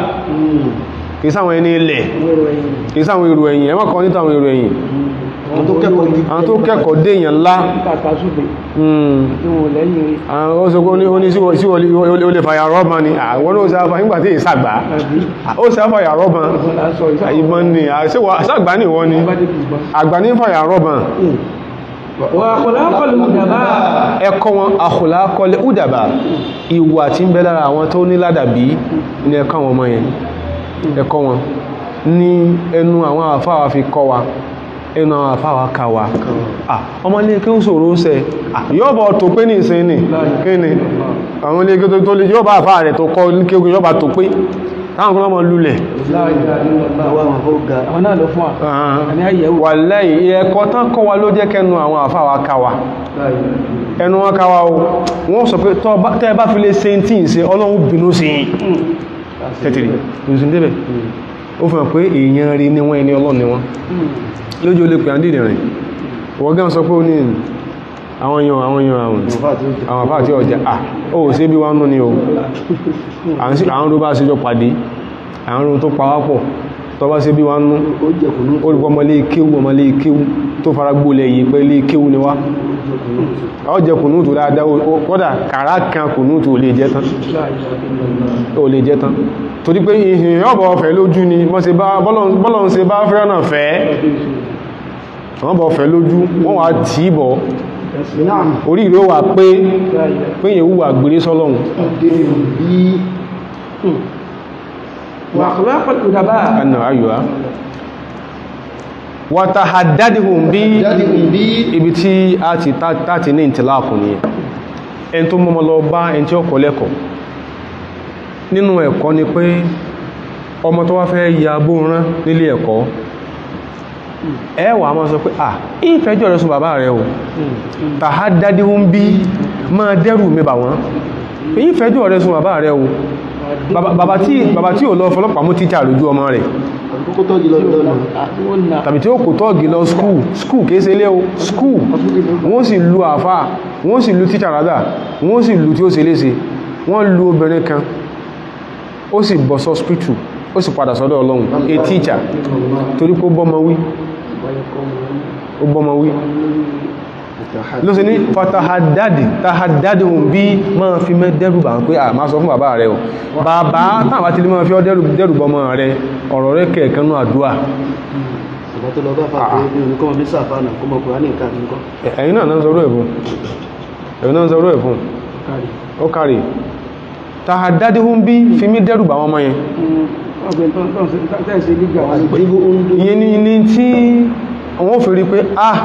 kìí sáwọn ẹni ilẹ̀. Kìí sáwọn èrò ẹ̀yìn. Ẹ̀mọ́ kan níta àwọn èrò ẹ̀yìn. Àwọn tó kẹ́kọ̀ọ́ dé èèyàn ńlá. Hmm. Àwọn oṣogbo ní sí olè fàyà rọ́bàn ni. Àwọn ní oṣàfà nígbà tí ìsàgbà ó sàfàyà rọ́bàn ìbọn ni. Àṣẹ́gbà ní ìwọ́n ni àgbà ní fàyà rọ́bàn wà kọ̀lákọ̀lù ìjàmbá ẹ̀kọ́ wọn àkùlá kọlẹ̀ údàbà ìwà tí ń bẹ lára àwọn tó ní ládàbí ní ẹ̀kọ́ wọn mọ́ yẹn. Ẹ̀kọ́ wọn ní ẹnu àwọn àfáwà fi kọ́ wa ẹnu àwọn àfáwà ká wa. Ọmọ ilé kí Ah, yóò bọ̀ tó pé ní kí ni? Àwọn ilé kí tó lè yóò bá àfáà táwọn kan mọ́ lulẹ̀. Wà lẹ́yìn ẹ̀kọ́ tán kọ́ wa ló jẹ́ kẹnu àwọn ká wa. Ẹnu wọn ká wa o. Wọ́n sọ pé tọ́ bá- tẹ́ bá fi lè ṣe tí ń ṣe ọlọ́run bínú sí yín. Tẹ́tìrì òsùn débẹ̀. Ó hàn pé èèyàn rí ní wọ́n ẹni ọlọ́run ni wọ́n. Lójú olè pè àndìdì rìn. Wọ́n gán sọ pé ó ní àwọn èèyàn àwọn èèyàn àwọn àwọn àfáà tí ọjà à ó ṣe bí wọ́n nú ni o. À ń sí- à ń ro bá ṣe jọ pàdé. À ń ro tó pawápọ̀ tó bá ṣe bí wọ́n nú ó olùkọ́ ọmọlé kéwú ọmọlé kéwú tó fara gbólẹ̀ yìí pé lé kéwú ni wá. Ọ jẹ kùnúùtù dáadáa. Ó- ó- kódà kàrá kan kùnúùtù wọ́n bọ̀ ọ̀fẹ́ lójú wọ́n wá tí bọ̀ orí ìró wà pé pé yẹn wúwà gbèrè sọ́lọ́hun. Dé bí. Bí ibi tí a ti tàti ní ìtìláàkù ní ẹn tó mọ́mọ́ lọ bá ẹn tí ó kọ́ lẹ́kọ̀ọ́. Nínú ẹ̀kọ́ ni pé ọmọ tó wá fẹ́ ya bóòrán nílé ẹ̀kọ́ ẹ wá máa sọ pé à ìfẹ́jọ́ rẹ̀ sùn bàbá rẹ̀ o. Tàhá dádíhún bí máa dẹ́rù mi bà wọ́n. Ìfẹ́jọ́ rẹ̀ sùn bàbá rẹ̀ o. Bàbá- tí bàbá tí ò lọ fọlọ́pàá mú tíjà lójú ọmọ rẹ̀. Tàbí tí ó kò tọ́ọ̀gì lọ skúù skúù kìí ṣe ilé o skúù wọ́n sì lu àfá wọ́n sì lu tíṣà rádà wọ́n sì lu tí ó ṣe léṣe. Wọ́n lu obìnrin kan ó sì bọ́ sọ́spítù ó sì padà sọ́dọ̀ ọlọ́run a teacher torí pé ó bọ́mọ wí ó bọ́mọ wí ló sì ní fatahadadi tahadadi ohun bí máa fi mẹ́ dẹ́rù bà ń pé à máa sọ fún bàbá rẹ̀ o. Bàbá bá ti lè máa fi ọ́ dẹ́rù dẹ́rù bọ́mọ rẹ̀ ọ̀rọ̀ rẹ̀ kẹ̀ẹ̀kan náà àdúrà ṣùgbọ́n tó lọ bá fà pé bí nǹkan ọmọ sáfà náà náà sọ̀rọ̀ ẹ̀fún ẹ̀yin náà sọ̀rọ̀ ẹ̀fún ó kàrí tàhàdádíhún bí fi mí dẹ́rù bà wọn mọ́ yẹn ìyẹn ni ní tí wọ́n fi rí pé ah!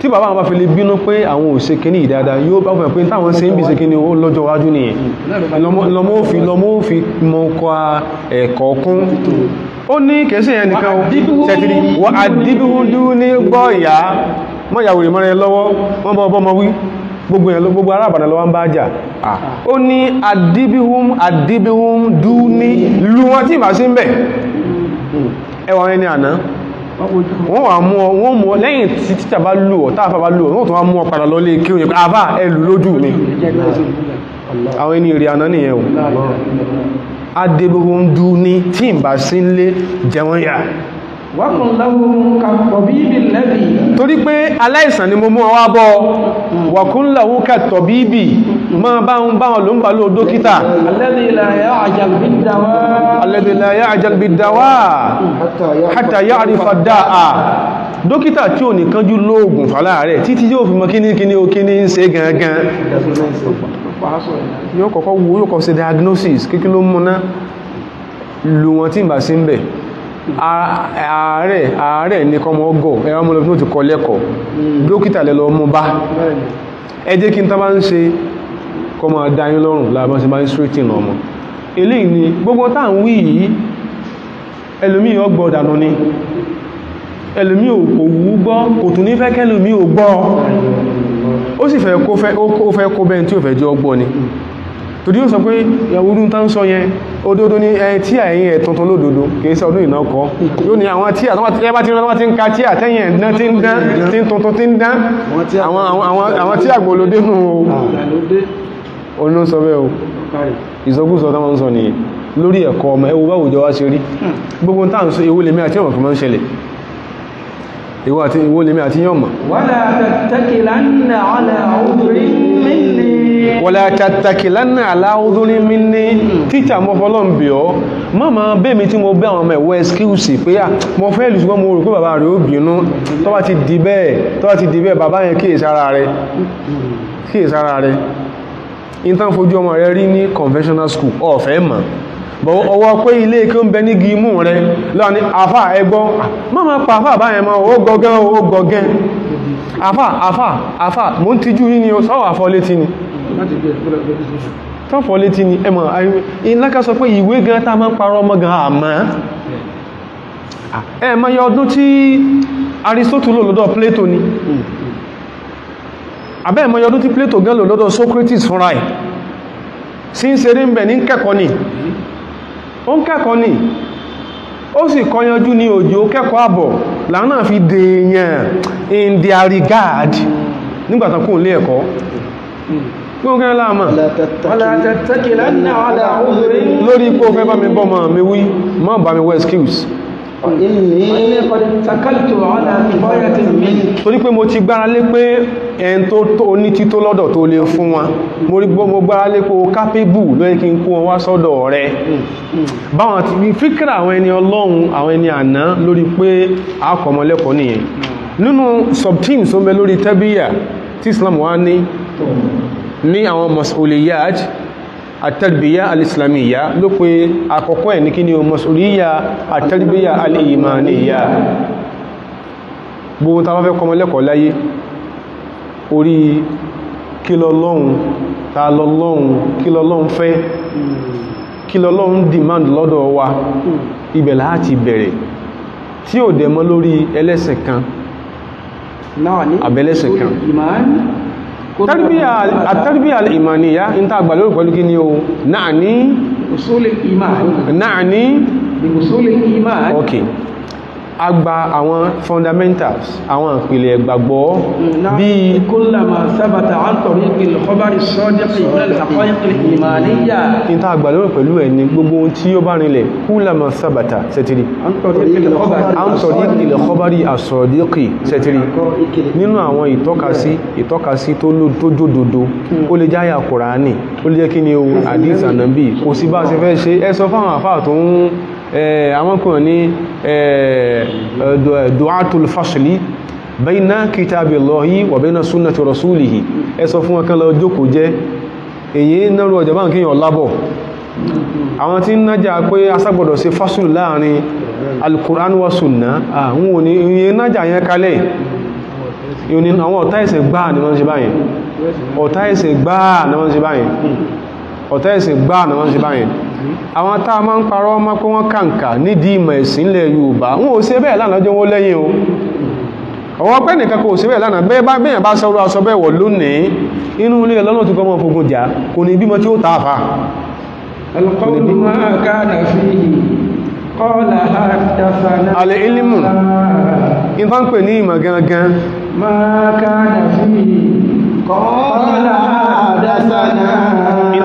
Tí bàbá àwọn bá fi lè bínú pé àwọn ò ṣe kíní ìdáadáa yóò bá fẹ́ pé táwọn ṣe ń bí ṣe kíní ó lọ́jọ́ wájú nìyẹn. Lọmọ fi lọmọ ó fi mọ ọkọ̀ ẹ̀kọ́ kún ó ní kẹsí yẹn nìkan tẹ̀tìrì wọ àdíbíhúndú ní gbọ́ ìyá. Mọ́ ìyàwó ìmọ́rẹ́ lọ́wọ́. Wọ́n bọ́ ọmọ wí gbogbo ará àbàdàn lọ́wọ́ ń bá jà. Ó ní àdíbíhún àdíbíhún dú ní lú wọn tí ìbá sí ń bẹ̀. Ẹwà ẹni àná. Wọ́n wà mú ọ wọ́n mú ọ lẹ́yìn tí títà bá lù ọ táàfà bá lù ọ wọ́n tún wá mú ọ padà lọ lé kí o yẹ pé àbá ẹlù lójú mi. Àwọn ẹni ìrì àná nìyẹn o. Adébóhun ń dú ní tí ń bá sí ń lé jẹun yà torí pé aláìsàn ni mo mú ọwá bọ́ wàkúnláwó kàtọ̀ bíbì máa bá ń bá wọn ló ń bá ló dókítà. Alẹ́dí ilẹ̀ ayá àjàlbí dáwà alẹ́dẹ̀lẹ̀ ayá àjálbí dáwà hátà yá àrífà dáa dókítà tí ò ní kánjú lóògùn fàlá rẹ̀ títí yóò fi mọ́ kíní kíní o kíní ń ṣe gangan. Yóò kọ́kọ́ wo yóò kọ́ ṣe diagnosis kíkí ló múná lù wọn tí ń bà sí ń bẹ̀ ààrẹ ààrẹ ní kọmọ ọgọ́ ẹwà mọ́ lọ́pọ̀ tí kọ lẹ́kọ̀ọ́. Dókítà lẹ́lọ mú bá. Ẹ jẹ́ kí n tàbá ń ṣe kọmọ dáyín lọ́rùn láàbá sí bá ń straighten ọmọ. Eléyìí ni gbogbo tá ń wí yìí ẹlòmí ọgbọ́ dànù ni. Ẹlòmí ò kò wú gbọ́ kò tún ní fẹ́ kẹlòmí ò gbọ́. Ó sì fẹ́ torí ó sọ pé ìyàwó tán sọ yẹn òdodo ní ẹ tí àyín ẹ̀ tuntun lódodo kìí sọ ọdún ìnákọ́ yóò ní àwọn tí àtọ́wà tí wọ́n ti ń ka tí àtẹ́yìn ẹ̀dán tí ń dán tí ń tuntun tí ń dán. Àwọn tí àgbòlódé nù. O olú sọ bẹ́ẹ̀ o. Ìsọkúsọ máa ń sọ nìyẹn lórí ẹ̀kọ́ ọmọ ẹwọ bá òjò wá ṣe rí. Gbogbo táà ń sọ ìwó lèmi àti ọmọ kìí máa ń ṣẹlẹ̀? Ìwó lèmi àti yọmọ wọ́lá tàtàkìlánà aláwọ́dúnrí mi ní títà mọ́ fọ́lọ́n bí ọ́. Má ma bẹ́mi tí mo bẹ́ àwọn ọmọ ẹ̀wọ́ ẹskíùsì pé à mọ́ fẹ́ lù ṣùgbọ́n mo rò pé bàbá rẹ̀ ó bínú. Tó ti di bẹ́ẹ̀ tó ti di bẹ́ẹ̀ bàbá yẹn kíyè sára rẹ̀. Kíyè sára rẹ̀. Intan fojú ọmọ rẹ̀ rí ní conventional school ọ̀fẹ́ mọ̀. Bọ̀ ọwọ́ pé ilé kí ó ń bẹ ní gímú rẹ̀. Lọ́wọ́ ní àfà ẹgbọ́ má ma pa àfà báyẹn mọ́ ó gọgẹ́ ó gọgẹ́ àfà àfà àfà mo ń tijú yí ni ó sọ́wọ́ àfọ́ létí ni tọ́fọ́ létí ni ẹmọ̀ ìlákà sọ pé ìwé gan tá máa ń parọ́ ọmọ gan àmá ẹ̀mọ̀ yọ ọdún tí Aristotle lò lọ́dọ̀ Plato ni. Abẹ́ ẹ̀mọ̀ yọ ọdún tí Plato gan lò lọ́dọ̀ Socrates fúnra ẹ̀? Sí ń seré ń bẹ̀ ní kẹ́kọ̀ọ́ ni. Ó ń kẹ́kọ̀ọ́ ni. Ó sì kọyanjú ní òjò kẹ́kọ̀ọ́ àbọ̀. Lànà fi dèèyàn in their regard. Nígbàtàn kún lé ẹ̀kọ́ gbogbo ẹ̀lá àmà lórí ipò fẹ́ bá mi bọ́ ma mi wí má bá mi wẹ́ excuse. Torí pé mo ti gbára lé pé ẹn tó ní tító lọ́dọ̀ tó lè fún wa. Mo rí gbọ́ mo gbára lé pé o capable ló yẹ kí n kó wọn wá sọ́dọ̀ rẹ. Báwọn ti fíkìrà àwọn ẹni ọlọ́run àwọn ẹni àná lórí pé akọ̀mọlẹ́kọ̀ọ́ nìyẹn. Nínú subteams tó ń bẹ lórí tẹ́bíyà tí Islam wá ní ní àwọn masuliyat àtàrbíyà alìsìlámíyà ló pé àkọ́kọ́ ẹ̀ ní kí ni o masuliyya àtàrbíyà alìyìmániyà gbogbo ta fẹ́ kọmọ lẹ́kọ̀ọ́ láyé orí kí lọ́lọ́run ta lọ́lọ́run kí lọ́lọ́run fẹ́ kí lọ́lọ́run demand lọ́dọ̀ wa ibẹ̀ láti bẹ̀rẹ̀. Tí ò dẹ̀ mọ́ lórí ẹlẹ́sìn kan náà ní àbẹ́lẹ́sìn kan àtàrbíyà alìmániyà ń ta àgbà lórí pẹ̀lú kí ni o? Náà ní usul al-iman náà ní bi usul al-iman a gba àwọn fundamentals àwọn ìpìlẹ̀ ìgbàgbọ́ bí kullama sábàtà àtọ̀rí ìpìlẹ̀ kọbárí sọ́dẹ́kì ìpìlẹ̀ àkọ́ ìpìlẹ̀ ìmàníyà ìta àgbàlórí pẹ̀lú ẹ̀ ní gbogbo tí ó bá rinlẹ̀ kullama sábàtà sẹ́tìrì àtọ̀rí ìpìlẹ̀ kọbárí àsọ̀dẹ́kì sẹ́tìrì nínú àwọn ìtọ́kasí ìtọ́kasí tó jódodo ó lè jáyà kùránì ó lè jẹ́ kí ni o àdìs ànábì kò sí bá ṣe fẹ́ ṣe. Ẹ sọ àwọn kan ní du'atul fasli bayna kitabillahi wa bayna sunnati rasulihi. Ẹ sọ fún ọkàn lọ jókòó jẹ́. Èyí náà ọjọ́ bá ń kíyàn lábọ̀. Àwọn tí ń nájà pé aságbọ̀dọ̀ sí fásùlù láàárín alkùránù wa sunna. Àwọn òní ìyẹn nájà yẹn kalẹ̀. Ọ̀tá wọ́n ṣe wọ́n ṣe ẹ̀sẹ̀ gbáà ni wọ́n ṣe báyìí àwọn tá a máa ń parọ́ ọmọ pé wọ́n kàǹkà nídìí ìmọ̀ ẹ̀sìn ilẹ̀ Yorùbá. Wọn ò ṣe bẹ́ẹ̀ lánàá jọ wọ́n lẹ́yìn o. Àwọn ọpẹ́ nìkan kò ṣe bẹ́ẹ̀ lánàá. Bẹ́ẹ̀ bá bẹ́ẹ̀ aṣọ bẹ́ẹ̀ wọ̀ lónìí inú ilé lọ́nà tó kọ́ fogun jà kò ní bímọ tí ó ta àfà. Àdásánà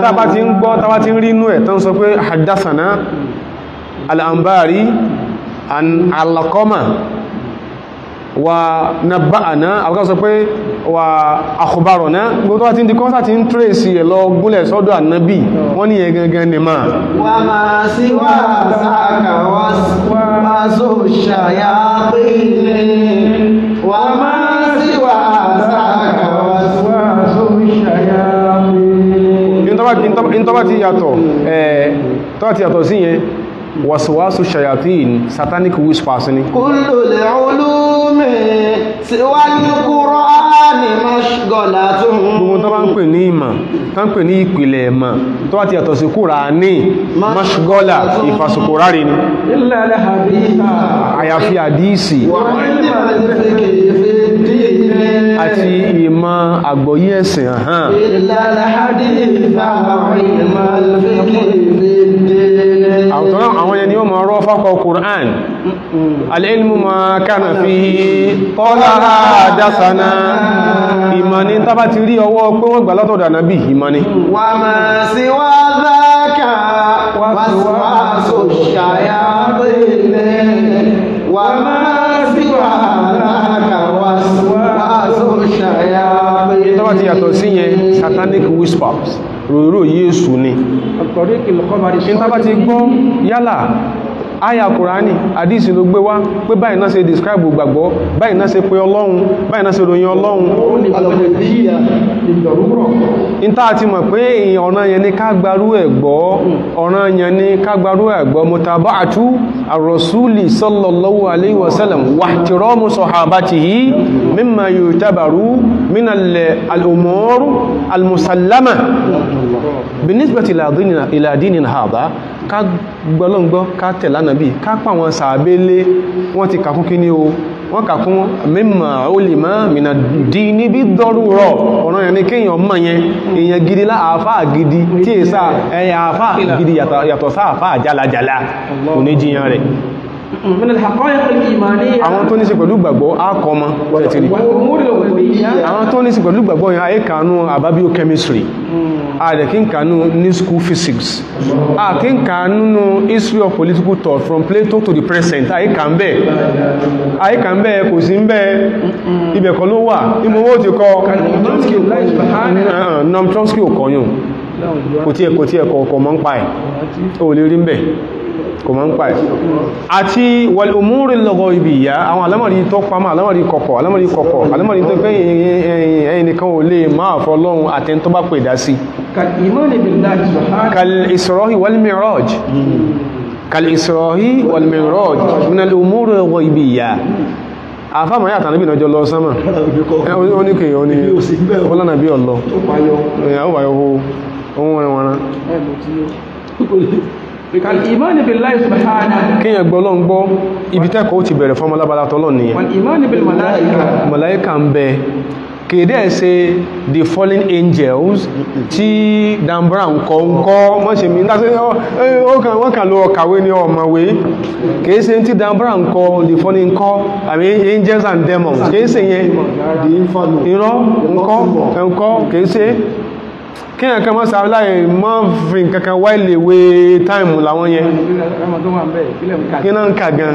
tàbá ti ń gbọ́ tàbá ti rí inú ẹ̀ tán sọ pé hadassana al'ambari al'akọ́mà wa naba'ana àwọn sọ pé wa akhbarana. Gbogbo tàbá ti ń di kọ́nsá ti ń tírèsì ẹ̀ lọ gúnlẹ̀ sọ́dọ̀ annabi wọ́n ni máa wà máa ìntọ́bá mm. ti yàtọ̀ sí yẹn wàsíwàsù shayatin satanic whispers ni. Kullul ulumi siwal qur'ani mashghalatun. Gbogbo tó bá ń pè ní ìmọ̀ tó ń pè ní ìpìlẹ̀ ẹ̀mọ̀ tó bá ti yàtọ̀ sí Kùránì mashghala ìfàsùkúrárì ni. Àyàfi àdíìsì àti ìmọ̀ àgbọ́yé ẹ̀sìn hàn. àwùtọ́rọ̀ àwọn ẹni ó mọ̀ ọ̀rọ̀ fọ́kọ̀ Qur'an al'ilmu ma kánà fi tọ́lá dásánà. Ìmọ̀ ni tàbá ti rí ọwọ́ pé wọ́n gbà látọ̀dọ̀ ànábì ìmọ̀ ni. Wà máa sí wá dákà wà sí wá sọ bá ti yàtọ̀ sí yẹn satanic whispers ròyìnrò yéésù ni. Ní tá bá ti gbọ́? Yálà aya kùránì àdísì ló gbé wá pé báyìí náà ṣe describe gbàgbọ́ báyìí náà ṣe pé ọlọ́run báyìí náà ṣe ròyìn ọlọ́run الغيبية للضرورة in tá ti mọ̀ pé èyàn ọ̀nà yẹn ní ká gbarú ẹ̀ gbọ́ ọ̀nà yẹn ní ká gbarú ẹ̀ gbọ́ mutaba'atu ar-rasuli sallallahu alayhi wa sallam wa ihtiramu sahabatihi mimma yutabaru min al-umur al-musallama binisbati ila dinina ila dinina hadha ká gbọ́lọ́ngbọ́ ká tẹ̀ lánàbí ká pa àwọn sàábélé wọ́n ti kàkún kí ní o wọ́n kàkún mímọ̀ ó lè máa mìnà dí níbi dọ́rù rọ̀. Ọ̀rọ̀ yẹn ni kéèyàn mọ̀ yẹn èèyàn gidi lá àáfáà gidi tí èsà ẹ̀yà àáfáà gidi yàtọ̀ sáà àáfáà jálajàla. Oníjiyàn rẹ̀ àwọn tó ní sí pẹ̀lú gbàgbọ́ àkọ́ ọmọ ẹ̀tìrì àwọn tó ní sí pẹ̀lú gbàgbọ́ yẹn ayé kanú àbábíò chemistry àdẹ̀kí kanú ní school physics. Àkí kanú nú history of political thought from Plato to the present. Ayé kan bẹ́ẹ̀. Ayé kan bẹ́ẹ̀ kò sí ń bẹ́ẹ̀ ibẹ̀ kan ló wà. Ìmọ̀wó ti kọ́? Noam Chomsky ò kọ́ yùn kò tí ẹ̀kọ́ tí ẹ̀kọ́ ọkọ̀ mọ́ ń pa ẹ̀. Ò lè rí ń bẹ́ẹ̀ kò mọ́ ń pa ẹ̀. Àti wal umuri al-ghaybiyya àwọn alámọ̀rí tó pamọ́ alámọ̀rí kọ̀kọ̀ alámọ̀rí kọ̀kọ̀ alámọ̀rí tó pé ẹnìkan ò lè máa fọ́ lọ́hun àtẹn tó bá pè dá sí. Kal isra'i wal mi'raj. Kal isra'i wal mi'raj. Min al umuri al-ghaybiyya àfáàmà yàtà níbi ìnàjọ lọ sánmà. Ó ní kèèyàn ní ọlọ́nà bí ọ̀lọ́. Ó payọ. Ohun rẹ̀ wọ́n rán kíyàn gbọ́ lọ́n gbọ́ ibi tẹ́kọ̀ ó ti bẹ̀rẹ̀ fún ọmọlábàlá tọ́lọ̀ nìyẹn. Màláíkà ń bẹ. Kèdè ẹ̀ ṣe the fallen angels tí Dan Brown kọ ń kọ́ wọ́n ṣe mi nígbà tí wọ́n kàn lọ kàwé ní ọmọwé kìí tí Dan Brown kọ the fallen kọ́. Àmì angels and demons. Kìí ṣe yẹn. Irọ́ ń kọ́ kìí kíyàn kan mọ́ sàáláì mọ́ fi nǹkan kan wáìlè wé táìmù làwọn yẹn. Kí náà ń kà gan?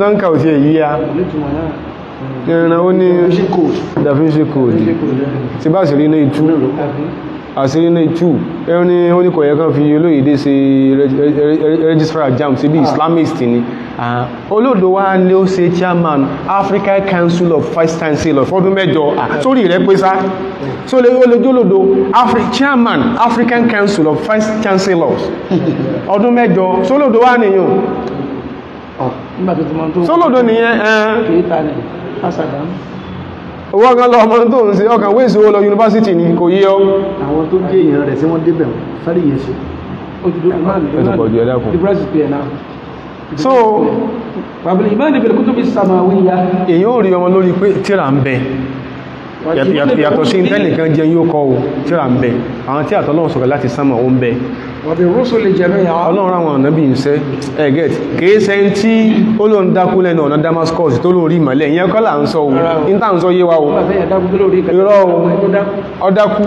Náà ń kà ò sí èyí ya? Ìrìnà ó ní code. Tí bá sì rí ní ìtú àṣírí ní ìtú ẹ̀rùn ní ó ní kò yẹ kan fi olóyèdè ṣe registrar jam sí bí islamist ni. Ah, olóòdó wá ní ó ṣe chairman African Council of Vice Chancellors fọ́dún mẹ́jọ. Ah, sórí rẹ̀ pé sá. So lè ó lè jólódó Afri chairman African Council of Vice Chancellors ọdún mẹ́jọ. Sólóòdó wá nìyàn sólóòdó nìyẹn ẹn owó ọ̀gán lọ ọmọ tó ń ṣe ọkàn wéèsì owó lọ yunifásitì ni kò yí ọ. àwọn tó gé èèyàn rẹ̀ sí wọ́n débẹ̀ sáré yẹn ṣe. So pàbílì ìmọ̀ ìdìbẹ̀rẹ̀ kútùbí sàmàwíyá èyí ò rí ọmọ lórí pé tíra ń bẹ yàtọ̀ sí ìtẹ́lẹ̀ kan jẹ yóò kọ́ o tí ra ń bẹ. Àwọn tí àtọ́lọ́wọ́ sọ̀rọ̀ láti sánmà ó ń bẹ. Ọlọ́run àwọn ànábì ń sẹ́ ẹ̀gẹ́t kìí sẹ́ ń tí ó ló ń dákú lẹ́nu ọ̀nà Damascus tó lórí ìmọ̀lẹ̀. Ìyẹn kọ́ là ń sọ o. Ń tà ń o. Irọ́ o. Ọdákú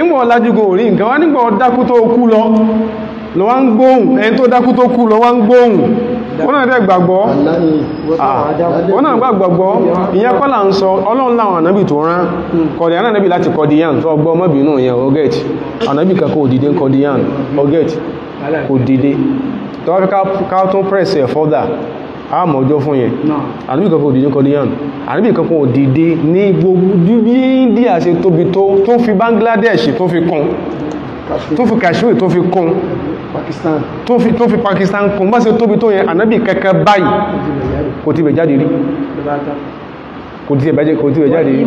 ìmọ̀ ọlájúgbò orí nǹkan wá ah. nígbà ọdákú tó kú lọ lọ wá ń gbóhùn. Ẹni tó dákú tó kú lọ gbóhùn wọ́n náà dẹ̀ gbàgbọ́. Wọ́n náà gbàgbọ́. Ìyẹn kọ́ là ń sọ. Ọlọ́run láwọn ànábì tó rán. Kọ̀dí ànábì láti kọ̀díyàn tó ọgbọ́ ọmọbìnrin yẹn ọgẹ́t ànábì kankan òdìdé ń kọ̀díyàn ọgẹ́t òdìdé tó wá fi ká- tún press ẹ̀ fọ́dà àmọ́ ọjọ́ fún yẹn. Ànábì kankan òdìdé ń kọ̀díyàn ànábì kankan òdìdé ní gbogbo bí India ṣe tóbi tó tó fi Bangladesh tó fi kún tó fi Kashmir tó fi kún Pakistan. Tó fi tó fi Pakistan kò bá ṣe tóbi tó yẹn ànábì kẹ́kẹ́ báyìí kò ti bẹ̀ jáde rí. Kò ti bẹ̀ jáde rí.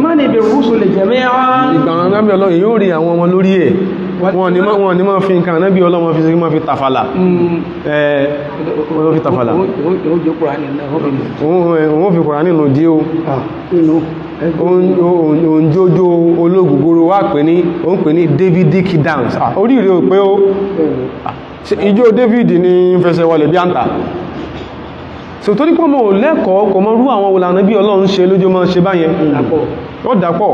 Ìgbàràn náà ọlọ́run yóò rí àwọn ọmọ lórí ẹ̀. Wọ́n ní máa fi nǹkan ànábì ọlọ́run fi sí máa fi tàfàlà. Wọ́n fi tàfàlà. Wọ́n fi kùránì nù dí o. Òǹjójó olóògùn gbogbo wà pè ní Davidic dance. Orí ìrẹ́ ò pé ó ìjọ David ni fẹsẹ̀ wọlẹ̀ bí àǹtà so torí pọ́ mọ̀ lẹ́kọ̀ọ́ kò mọ́ rú àwọn òlànà bí Ọlọ́run ṣe lójúmọ́ ṣe báyẹn ó dàpọ̀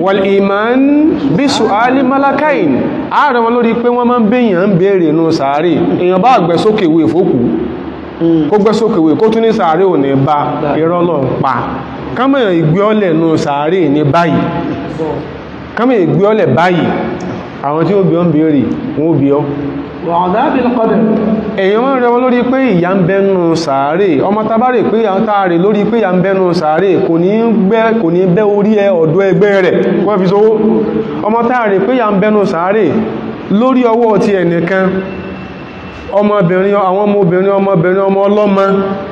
wal iman bí su'ali malakain ààrẹ wọn lórí pé wọ́n máa ń béèyàn ń béèrè nù sàárè èèyàn bá gbẹ́sókè wé fókù kó gbẹ́sókè wé kó tún ní sàárè ò ní bá irọ́ lọ pa kámọ̀ ìgbé ọlẹ̀ nù sàárè ní báyìí kámọ̀ ìgbé ọlẹ̀ báyìí àwọn tí ó bí ọ ń bèèrè wọ́n ó bí ọ. Èyàn mọ́ rẹwọ lórí pé ìyà ń bẹnu sàárè. Ọmọ tabárè pé ìyà ń tààrè lórí pé ìyà ń bẹnu sàárè kò ní bẹ́ orí ẹ ọ̀dọ́ ẹgbẹ́ rẹ̀ wọ́n fi sówó ọmọ tààrè pé ìyà ń bẹnu sàárè lórí ọwọ́ ti ẹnìkan ọmọbìnrin àwọn ọmọbìnrin ọmọbìnrin ọmọ ọlọ́mọ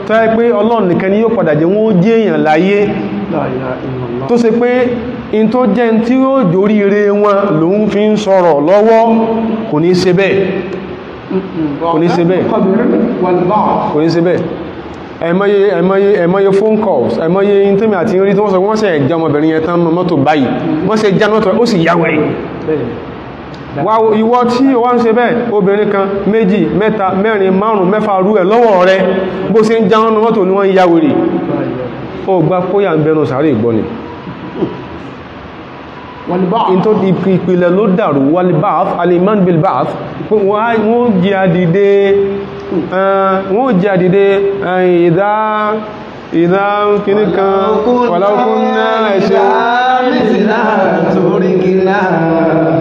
tó yẹ pé ọlọ́run ni yóò padà jẹ́ wọ́n ó jẹ́ èèyàn láyé. Tó ṣe pé in tó jẹ́ tí ó jórí ire wọn ló ń fi ń sọ̀rọ̀ lọ́wọ́ kò ní ṣe bẹ́ẹ̀. Kò ní ṣe bẹ́ẹ̀. Kò ní ṣe bẹ́ẹ̀. Ẹ̀mọ́yé ẹ̀mọ́yé ẹ̀mọ́yé phone calls ẹ̀mọ́yé intimate àti orí tí wọ́n sọ wọ́n sẹ̀ jẹ́ ọmọbìnrin yẹn tán mọ́tò báyìí. Wọ́n sẹ̀ jẹ́ mọ́tò ó sì yáwọ̀ ẹ̀ wà ìwọ tí o wá ń ṣe bẹ́ẹ̀ obìnrin kan méjì mẹ́ta mẹ́rin márùn mẹ́fà rú ẹ̀ lọ́wọ́ rẹ bó ṣe ń jáwọn mọ́tò ni wọ́n ń yáwèrè ó gbá kóyà ń bẹnu sàárè in tó di ìpìlẹ̀ ló dàrú. Walbath aliman bilbath pé wọ́n ó jẹ́ àdìde wọ́n ó jẹ́ àdìde ìdá ìdá kìíní kan. Wàlákún náà ẹ̀ṣẹ́.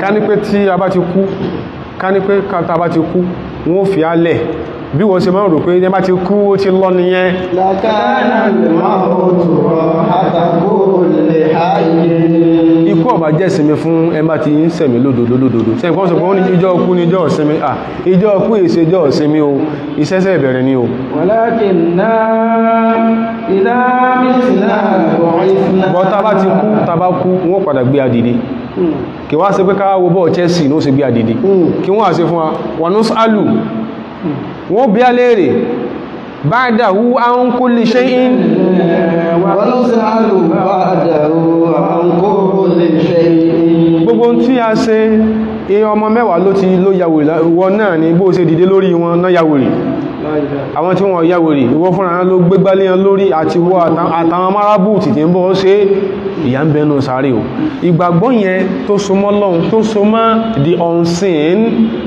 ká ní pé tí a bá ti kú ká ní pé ká bá ti kú wọ́n ó fi á lẹ̀ bí wọ́n ṣe máa rò pé ní bá ti kú ó ti lọ nìyẹn kò bá jẹ́ ìsinmi fún ẹmà tí ń sẹ̀mí lódòdó lódòdó ṣe sọpọ̀ ní ìjọ ọkú ní ìjọ ìsinmi? À ìjọ ọkú èsè ìjọ ìsinmi o. Ìṣẹ́ṣẹ́ ìbẹ̀rẹ̀ ni o. Wọ́n Chelsea ní ó ṣe gbé adìde kí wọ́n á bí á léèrè. ba'dahu an kulli shay'in ونسأل بعده عن كل شيء gbogbo ohun tí a ṣe èèyàn ọmọ mẹ́wàá ló ti ló yàwòrì ìwọ náà ni bó ṣe dìde lórí wọn náà yàwòrì àwọn tí wọ́n yàwòrì ìwọ fúnra ló gbégbáléyàn lórí àti wọ àtàwọn máràbùtì tí ń bọ́ ṣe. Ìyà ń bẹnu sáré o. Ìgbàgbọ́ yẹn tó so mọ́ lọ́hun tó so mọ́ the unseen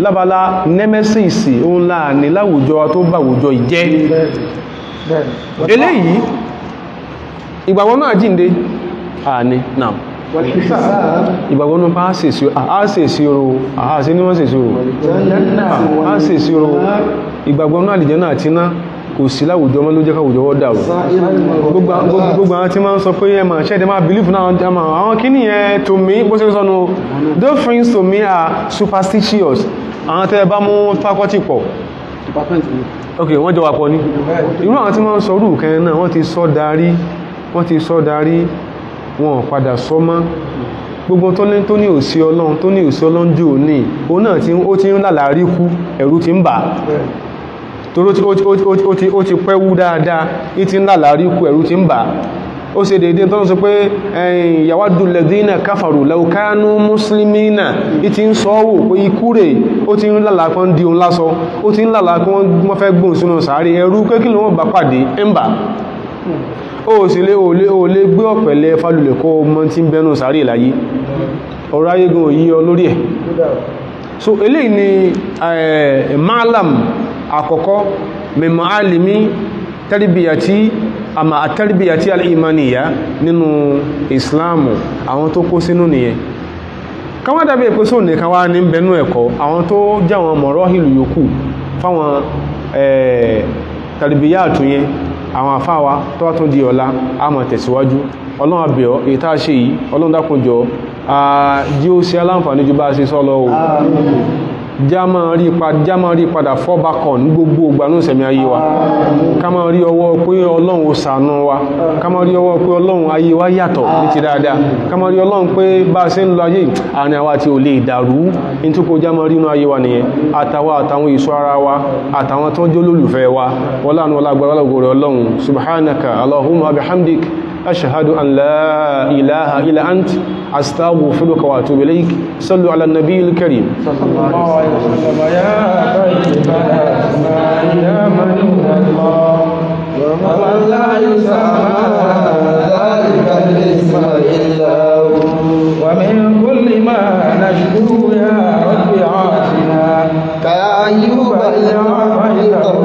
lábala nemesis òun láàárín láwùjọ tó bàwùjọ ìjẹ́ eléyìí ìgbàgbọ́ náà jíǹde àní náà ìgbàgbọ́ náà bá ṣèṣì àṣèṣirò àṣẹ ní wọ́n ṣèṣirò ìṣirò. Ìgbàgbọ́ náà àlìjẹ́ náà tí ná kò sí láwùjọ mọ́ ló jẹ́ káwùjọ wọ́n dàrú gbogbo àwọn tí máa ń sọ pé ẹ máa ṣẹ́ẹ̀dẹ̀ máa believe náà àwọn àwọn kíní yẹn to me bó ṣe sọnù those things to me are superstitious. Àwọn tẹ́ bá mú faculty pọ̀. Ok wọ́n jọ wà pọ̀ ní irú àwọn tí máa ń sọ rú kẹrin náà wọ́n ti sọ darí wọ́n ti sọ darí wọn ò padà sọ mọ́. Gbogbo tó ní tó ọlọ́run tó ní òsí ọlọ́run jù ní òun náà tí ó ti ń lálàárí kú ẹ̀rù ti ń bà torí ó ti- pẹ́ wú dáadáa ní ti ń lálàárí kú ẹ̀rú ti ń bà á. Ó ṣe dédé tó ń sọ pé kafaru law kanu muslimina. Ní ti ń sọ wò pé ikú rẹ̀ ó ti ń lálàá di òun lásọ ó ti ń lálàá wọ́n fẹ́ gbóhùn sínú sàárè ẹ̀rú ló wọ́n bá pàdé ń bà á ó sì lé ó lé ó lé gbé ọ̀pẹ̀lẹ̀ falulẹ̀ kó mọ́ tí ń bẹnu sàárè láyé. Ọ̀rọ̀ òyí ọ ẹ̀. So eléyìí ni eh, malam àkọ́kọ́ mímọ̀ alimi tarbiyati àmà àtarbiyati al'imaniya nínú islamu àwọn tó kó sínú nìyẹn. Káwọn dàbí èpé sóò nìkan wá ní bẹnu ẹ̀kọ́ àwọn tó jẹ́ àwọn mọ̀rọ̀ ìlú yòókù fáwọn eh, tarbiyatu yẹn àwọn àfáwa tó wá tún di ọ̀la a máa tẹ̀síwájú. Ọlọ́run àbẹ̀ọ́ èyí tá a ṣe yìí ọlọ́run dákunjọ jí ó ṣe aláǹfààní bá a ṣe sọ́ jámọ́ rí padà jámọ́ rí padà fọ́bà kan ní gbogbo ìgbàanú sẹ̀mí ayé wa. Ká máa rí ọwọ́ pé ọlọ́run ó ṣàánú wa. Ká máa rí ọwọ́ pé ọlọ́run ayé wa yàtọ̀ ní ti dáadáa. Ká máa rí ọlọ́run pé bá a ṣe ń lọ ayé àárín àwa tí ò lè dàrú. Nítorí rí inú ayé wa nìyẹn. Àtàwa àtàwọn ìṣọ́ ara wa àtàwọn tó ń jẹ́ olólùfẹ́ wa. Wọláàánú ọlágbára ọlọ́gọ̀rọ̀ ọlọ́run. Allahumma bihamdik. Ashhadu an la ilaha illa ant. أستغفرك وأتوب إليك. صلوا على النبي الكريم. صلى الله عليه وسلم يا طيب الأسماء يا من الله ومن لا يسمى ذلك الاسم إلا هو ومن كل ما نشكو يا رب عافنا. كأيوب إذ عافيته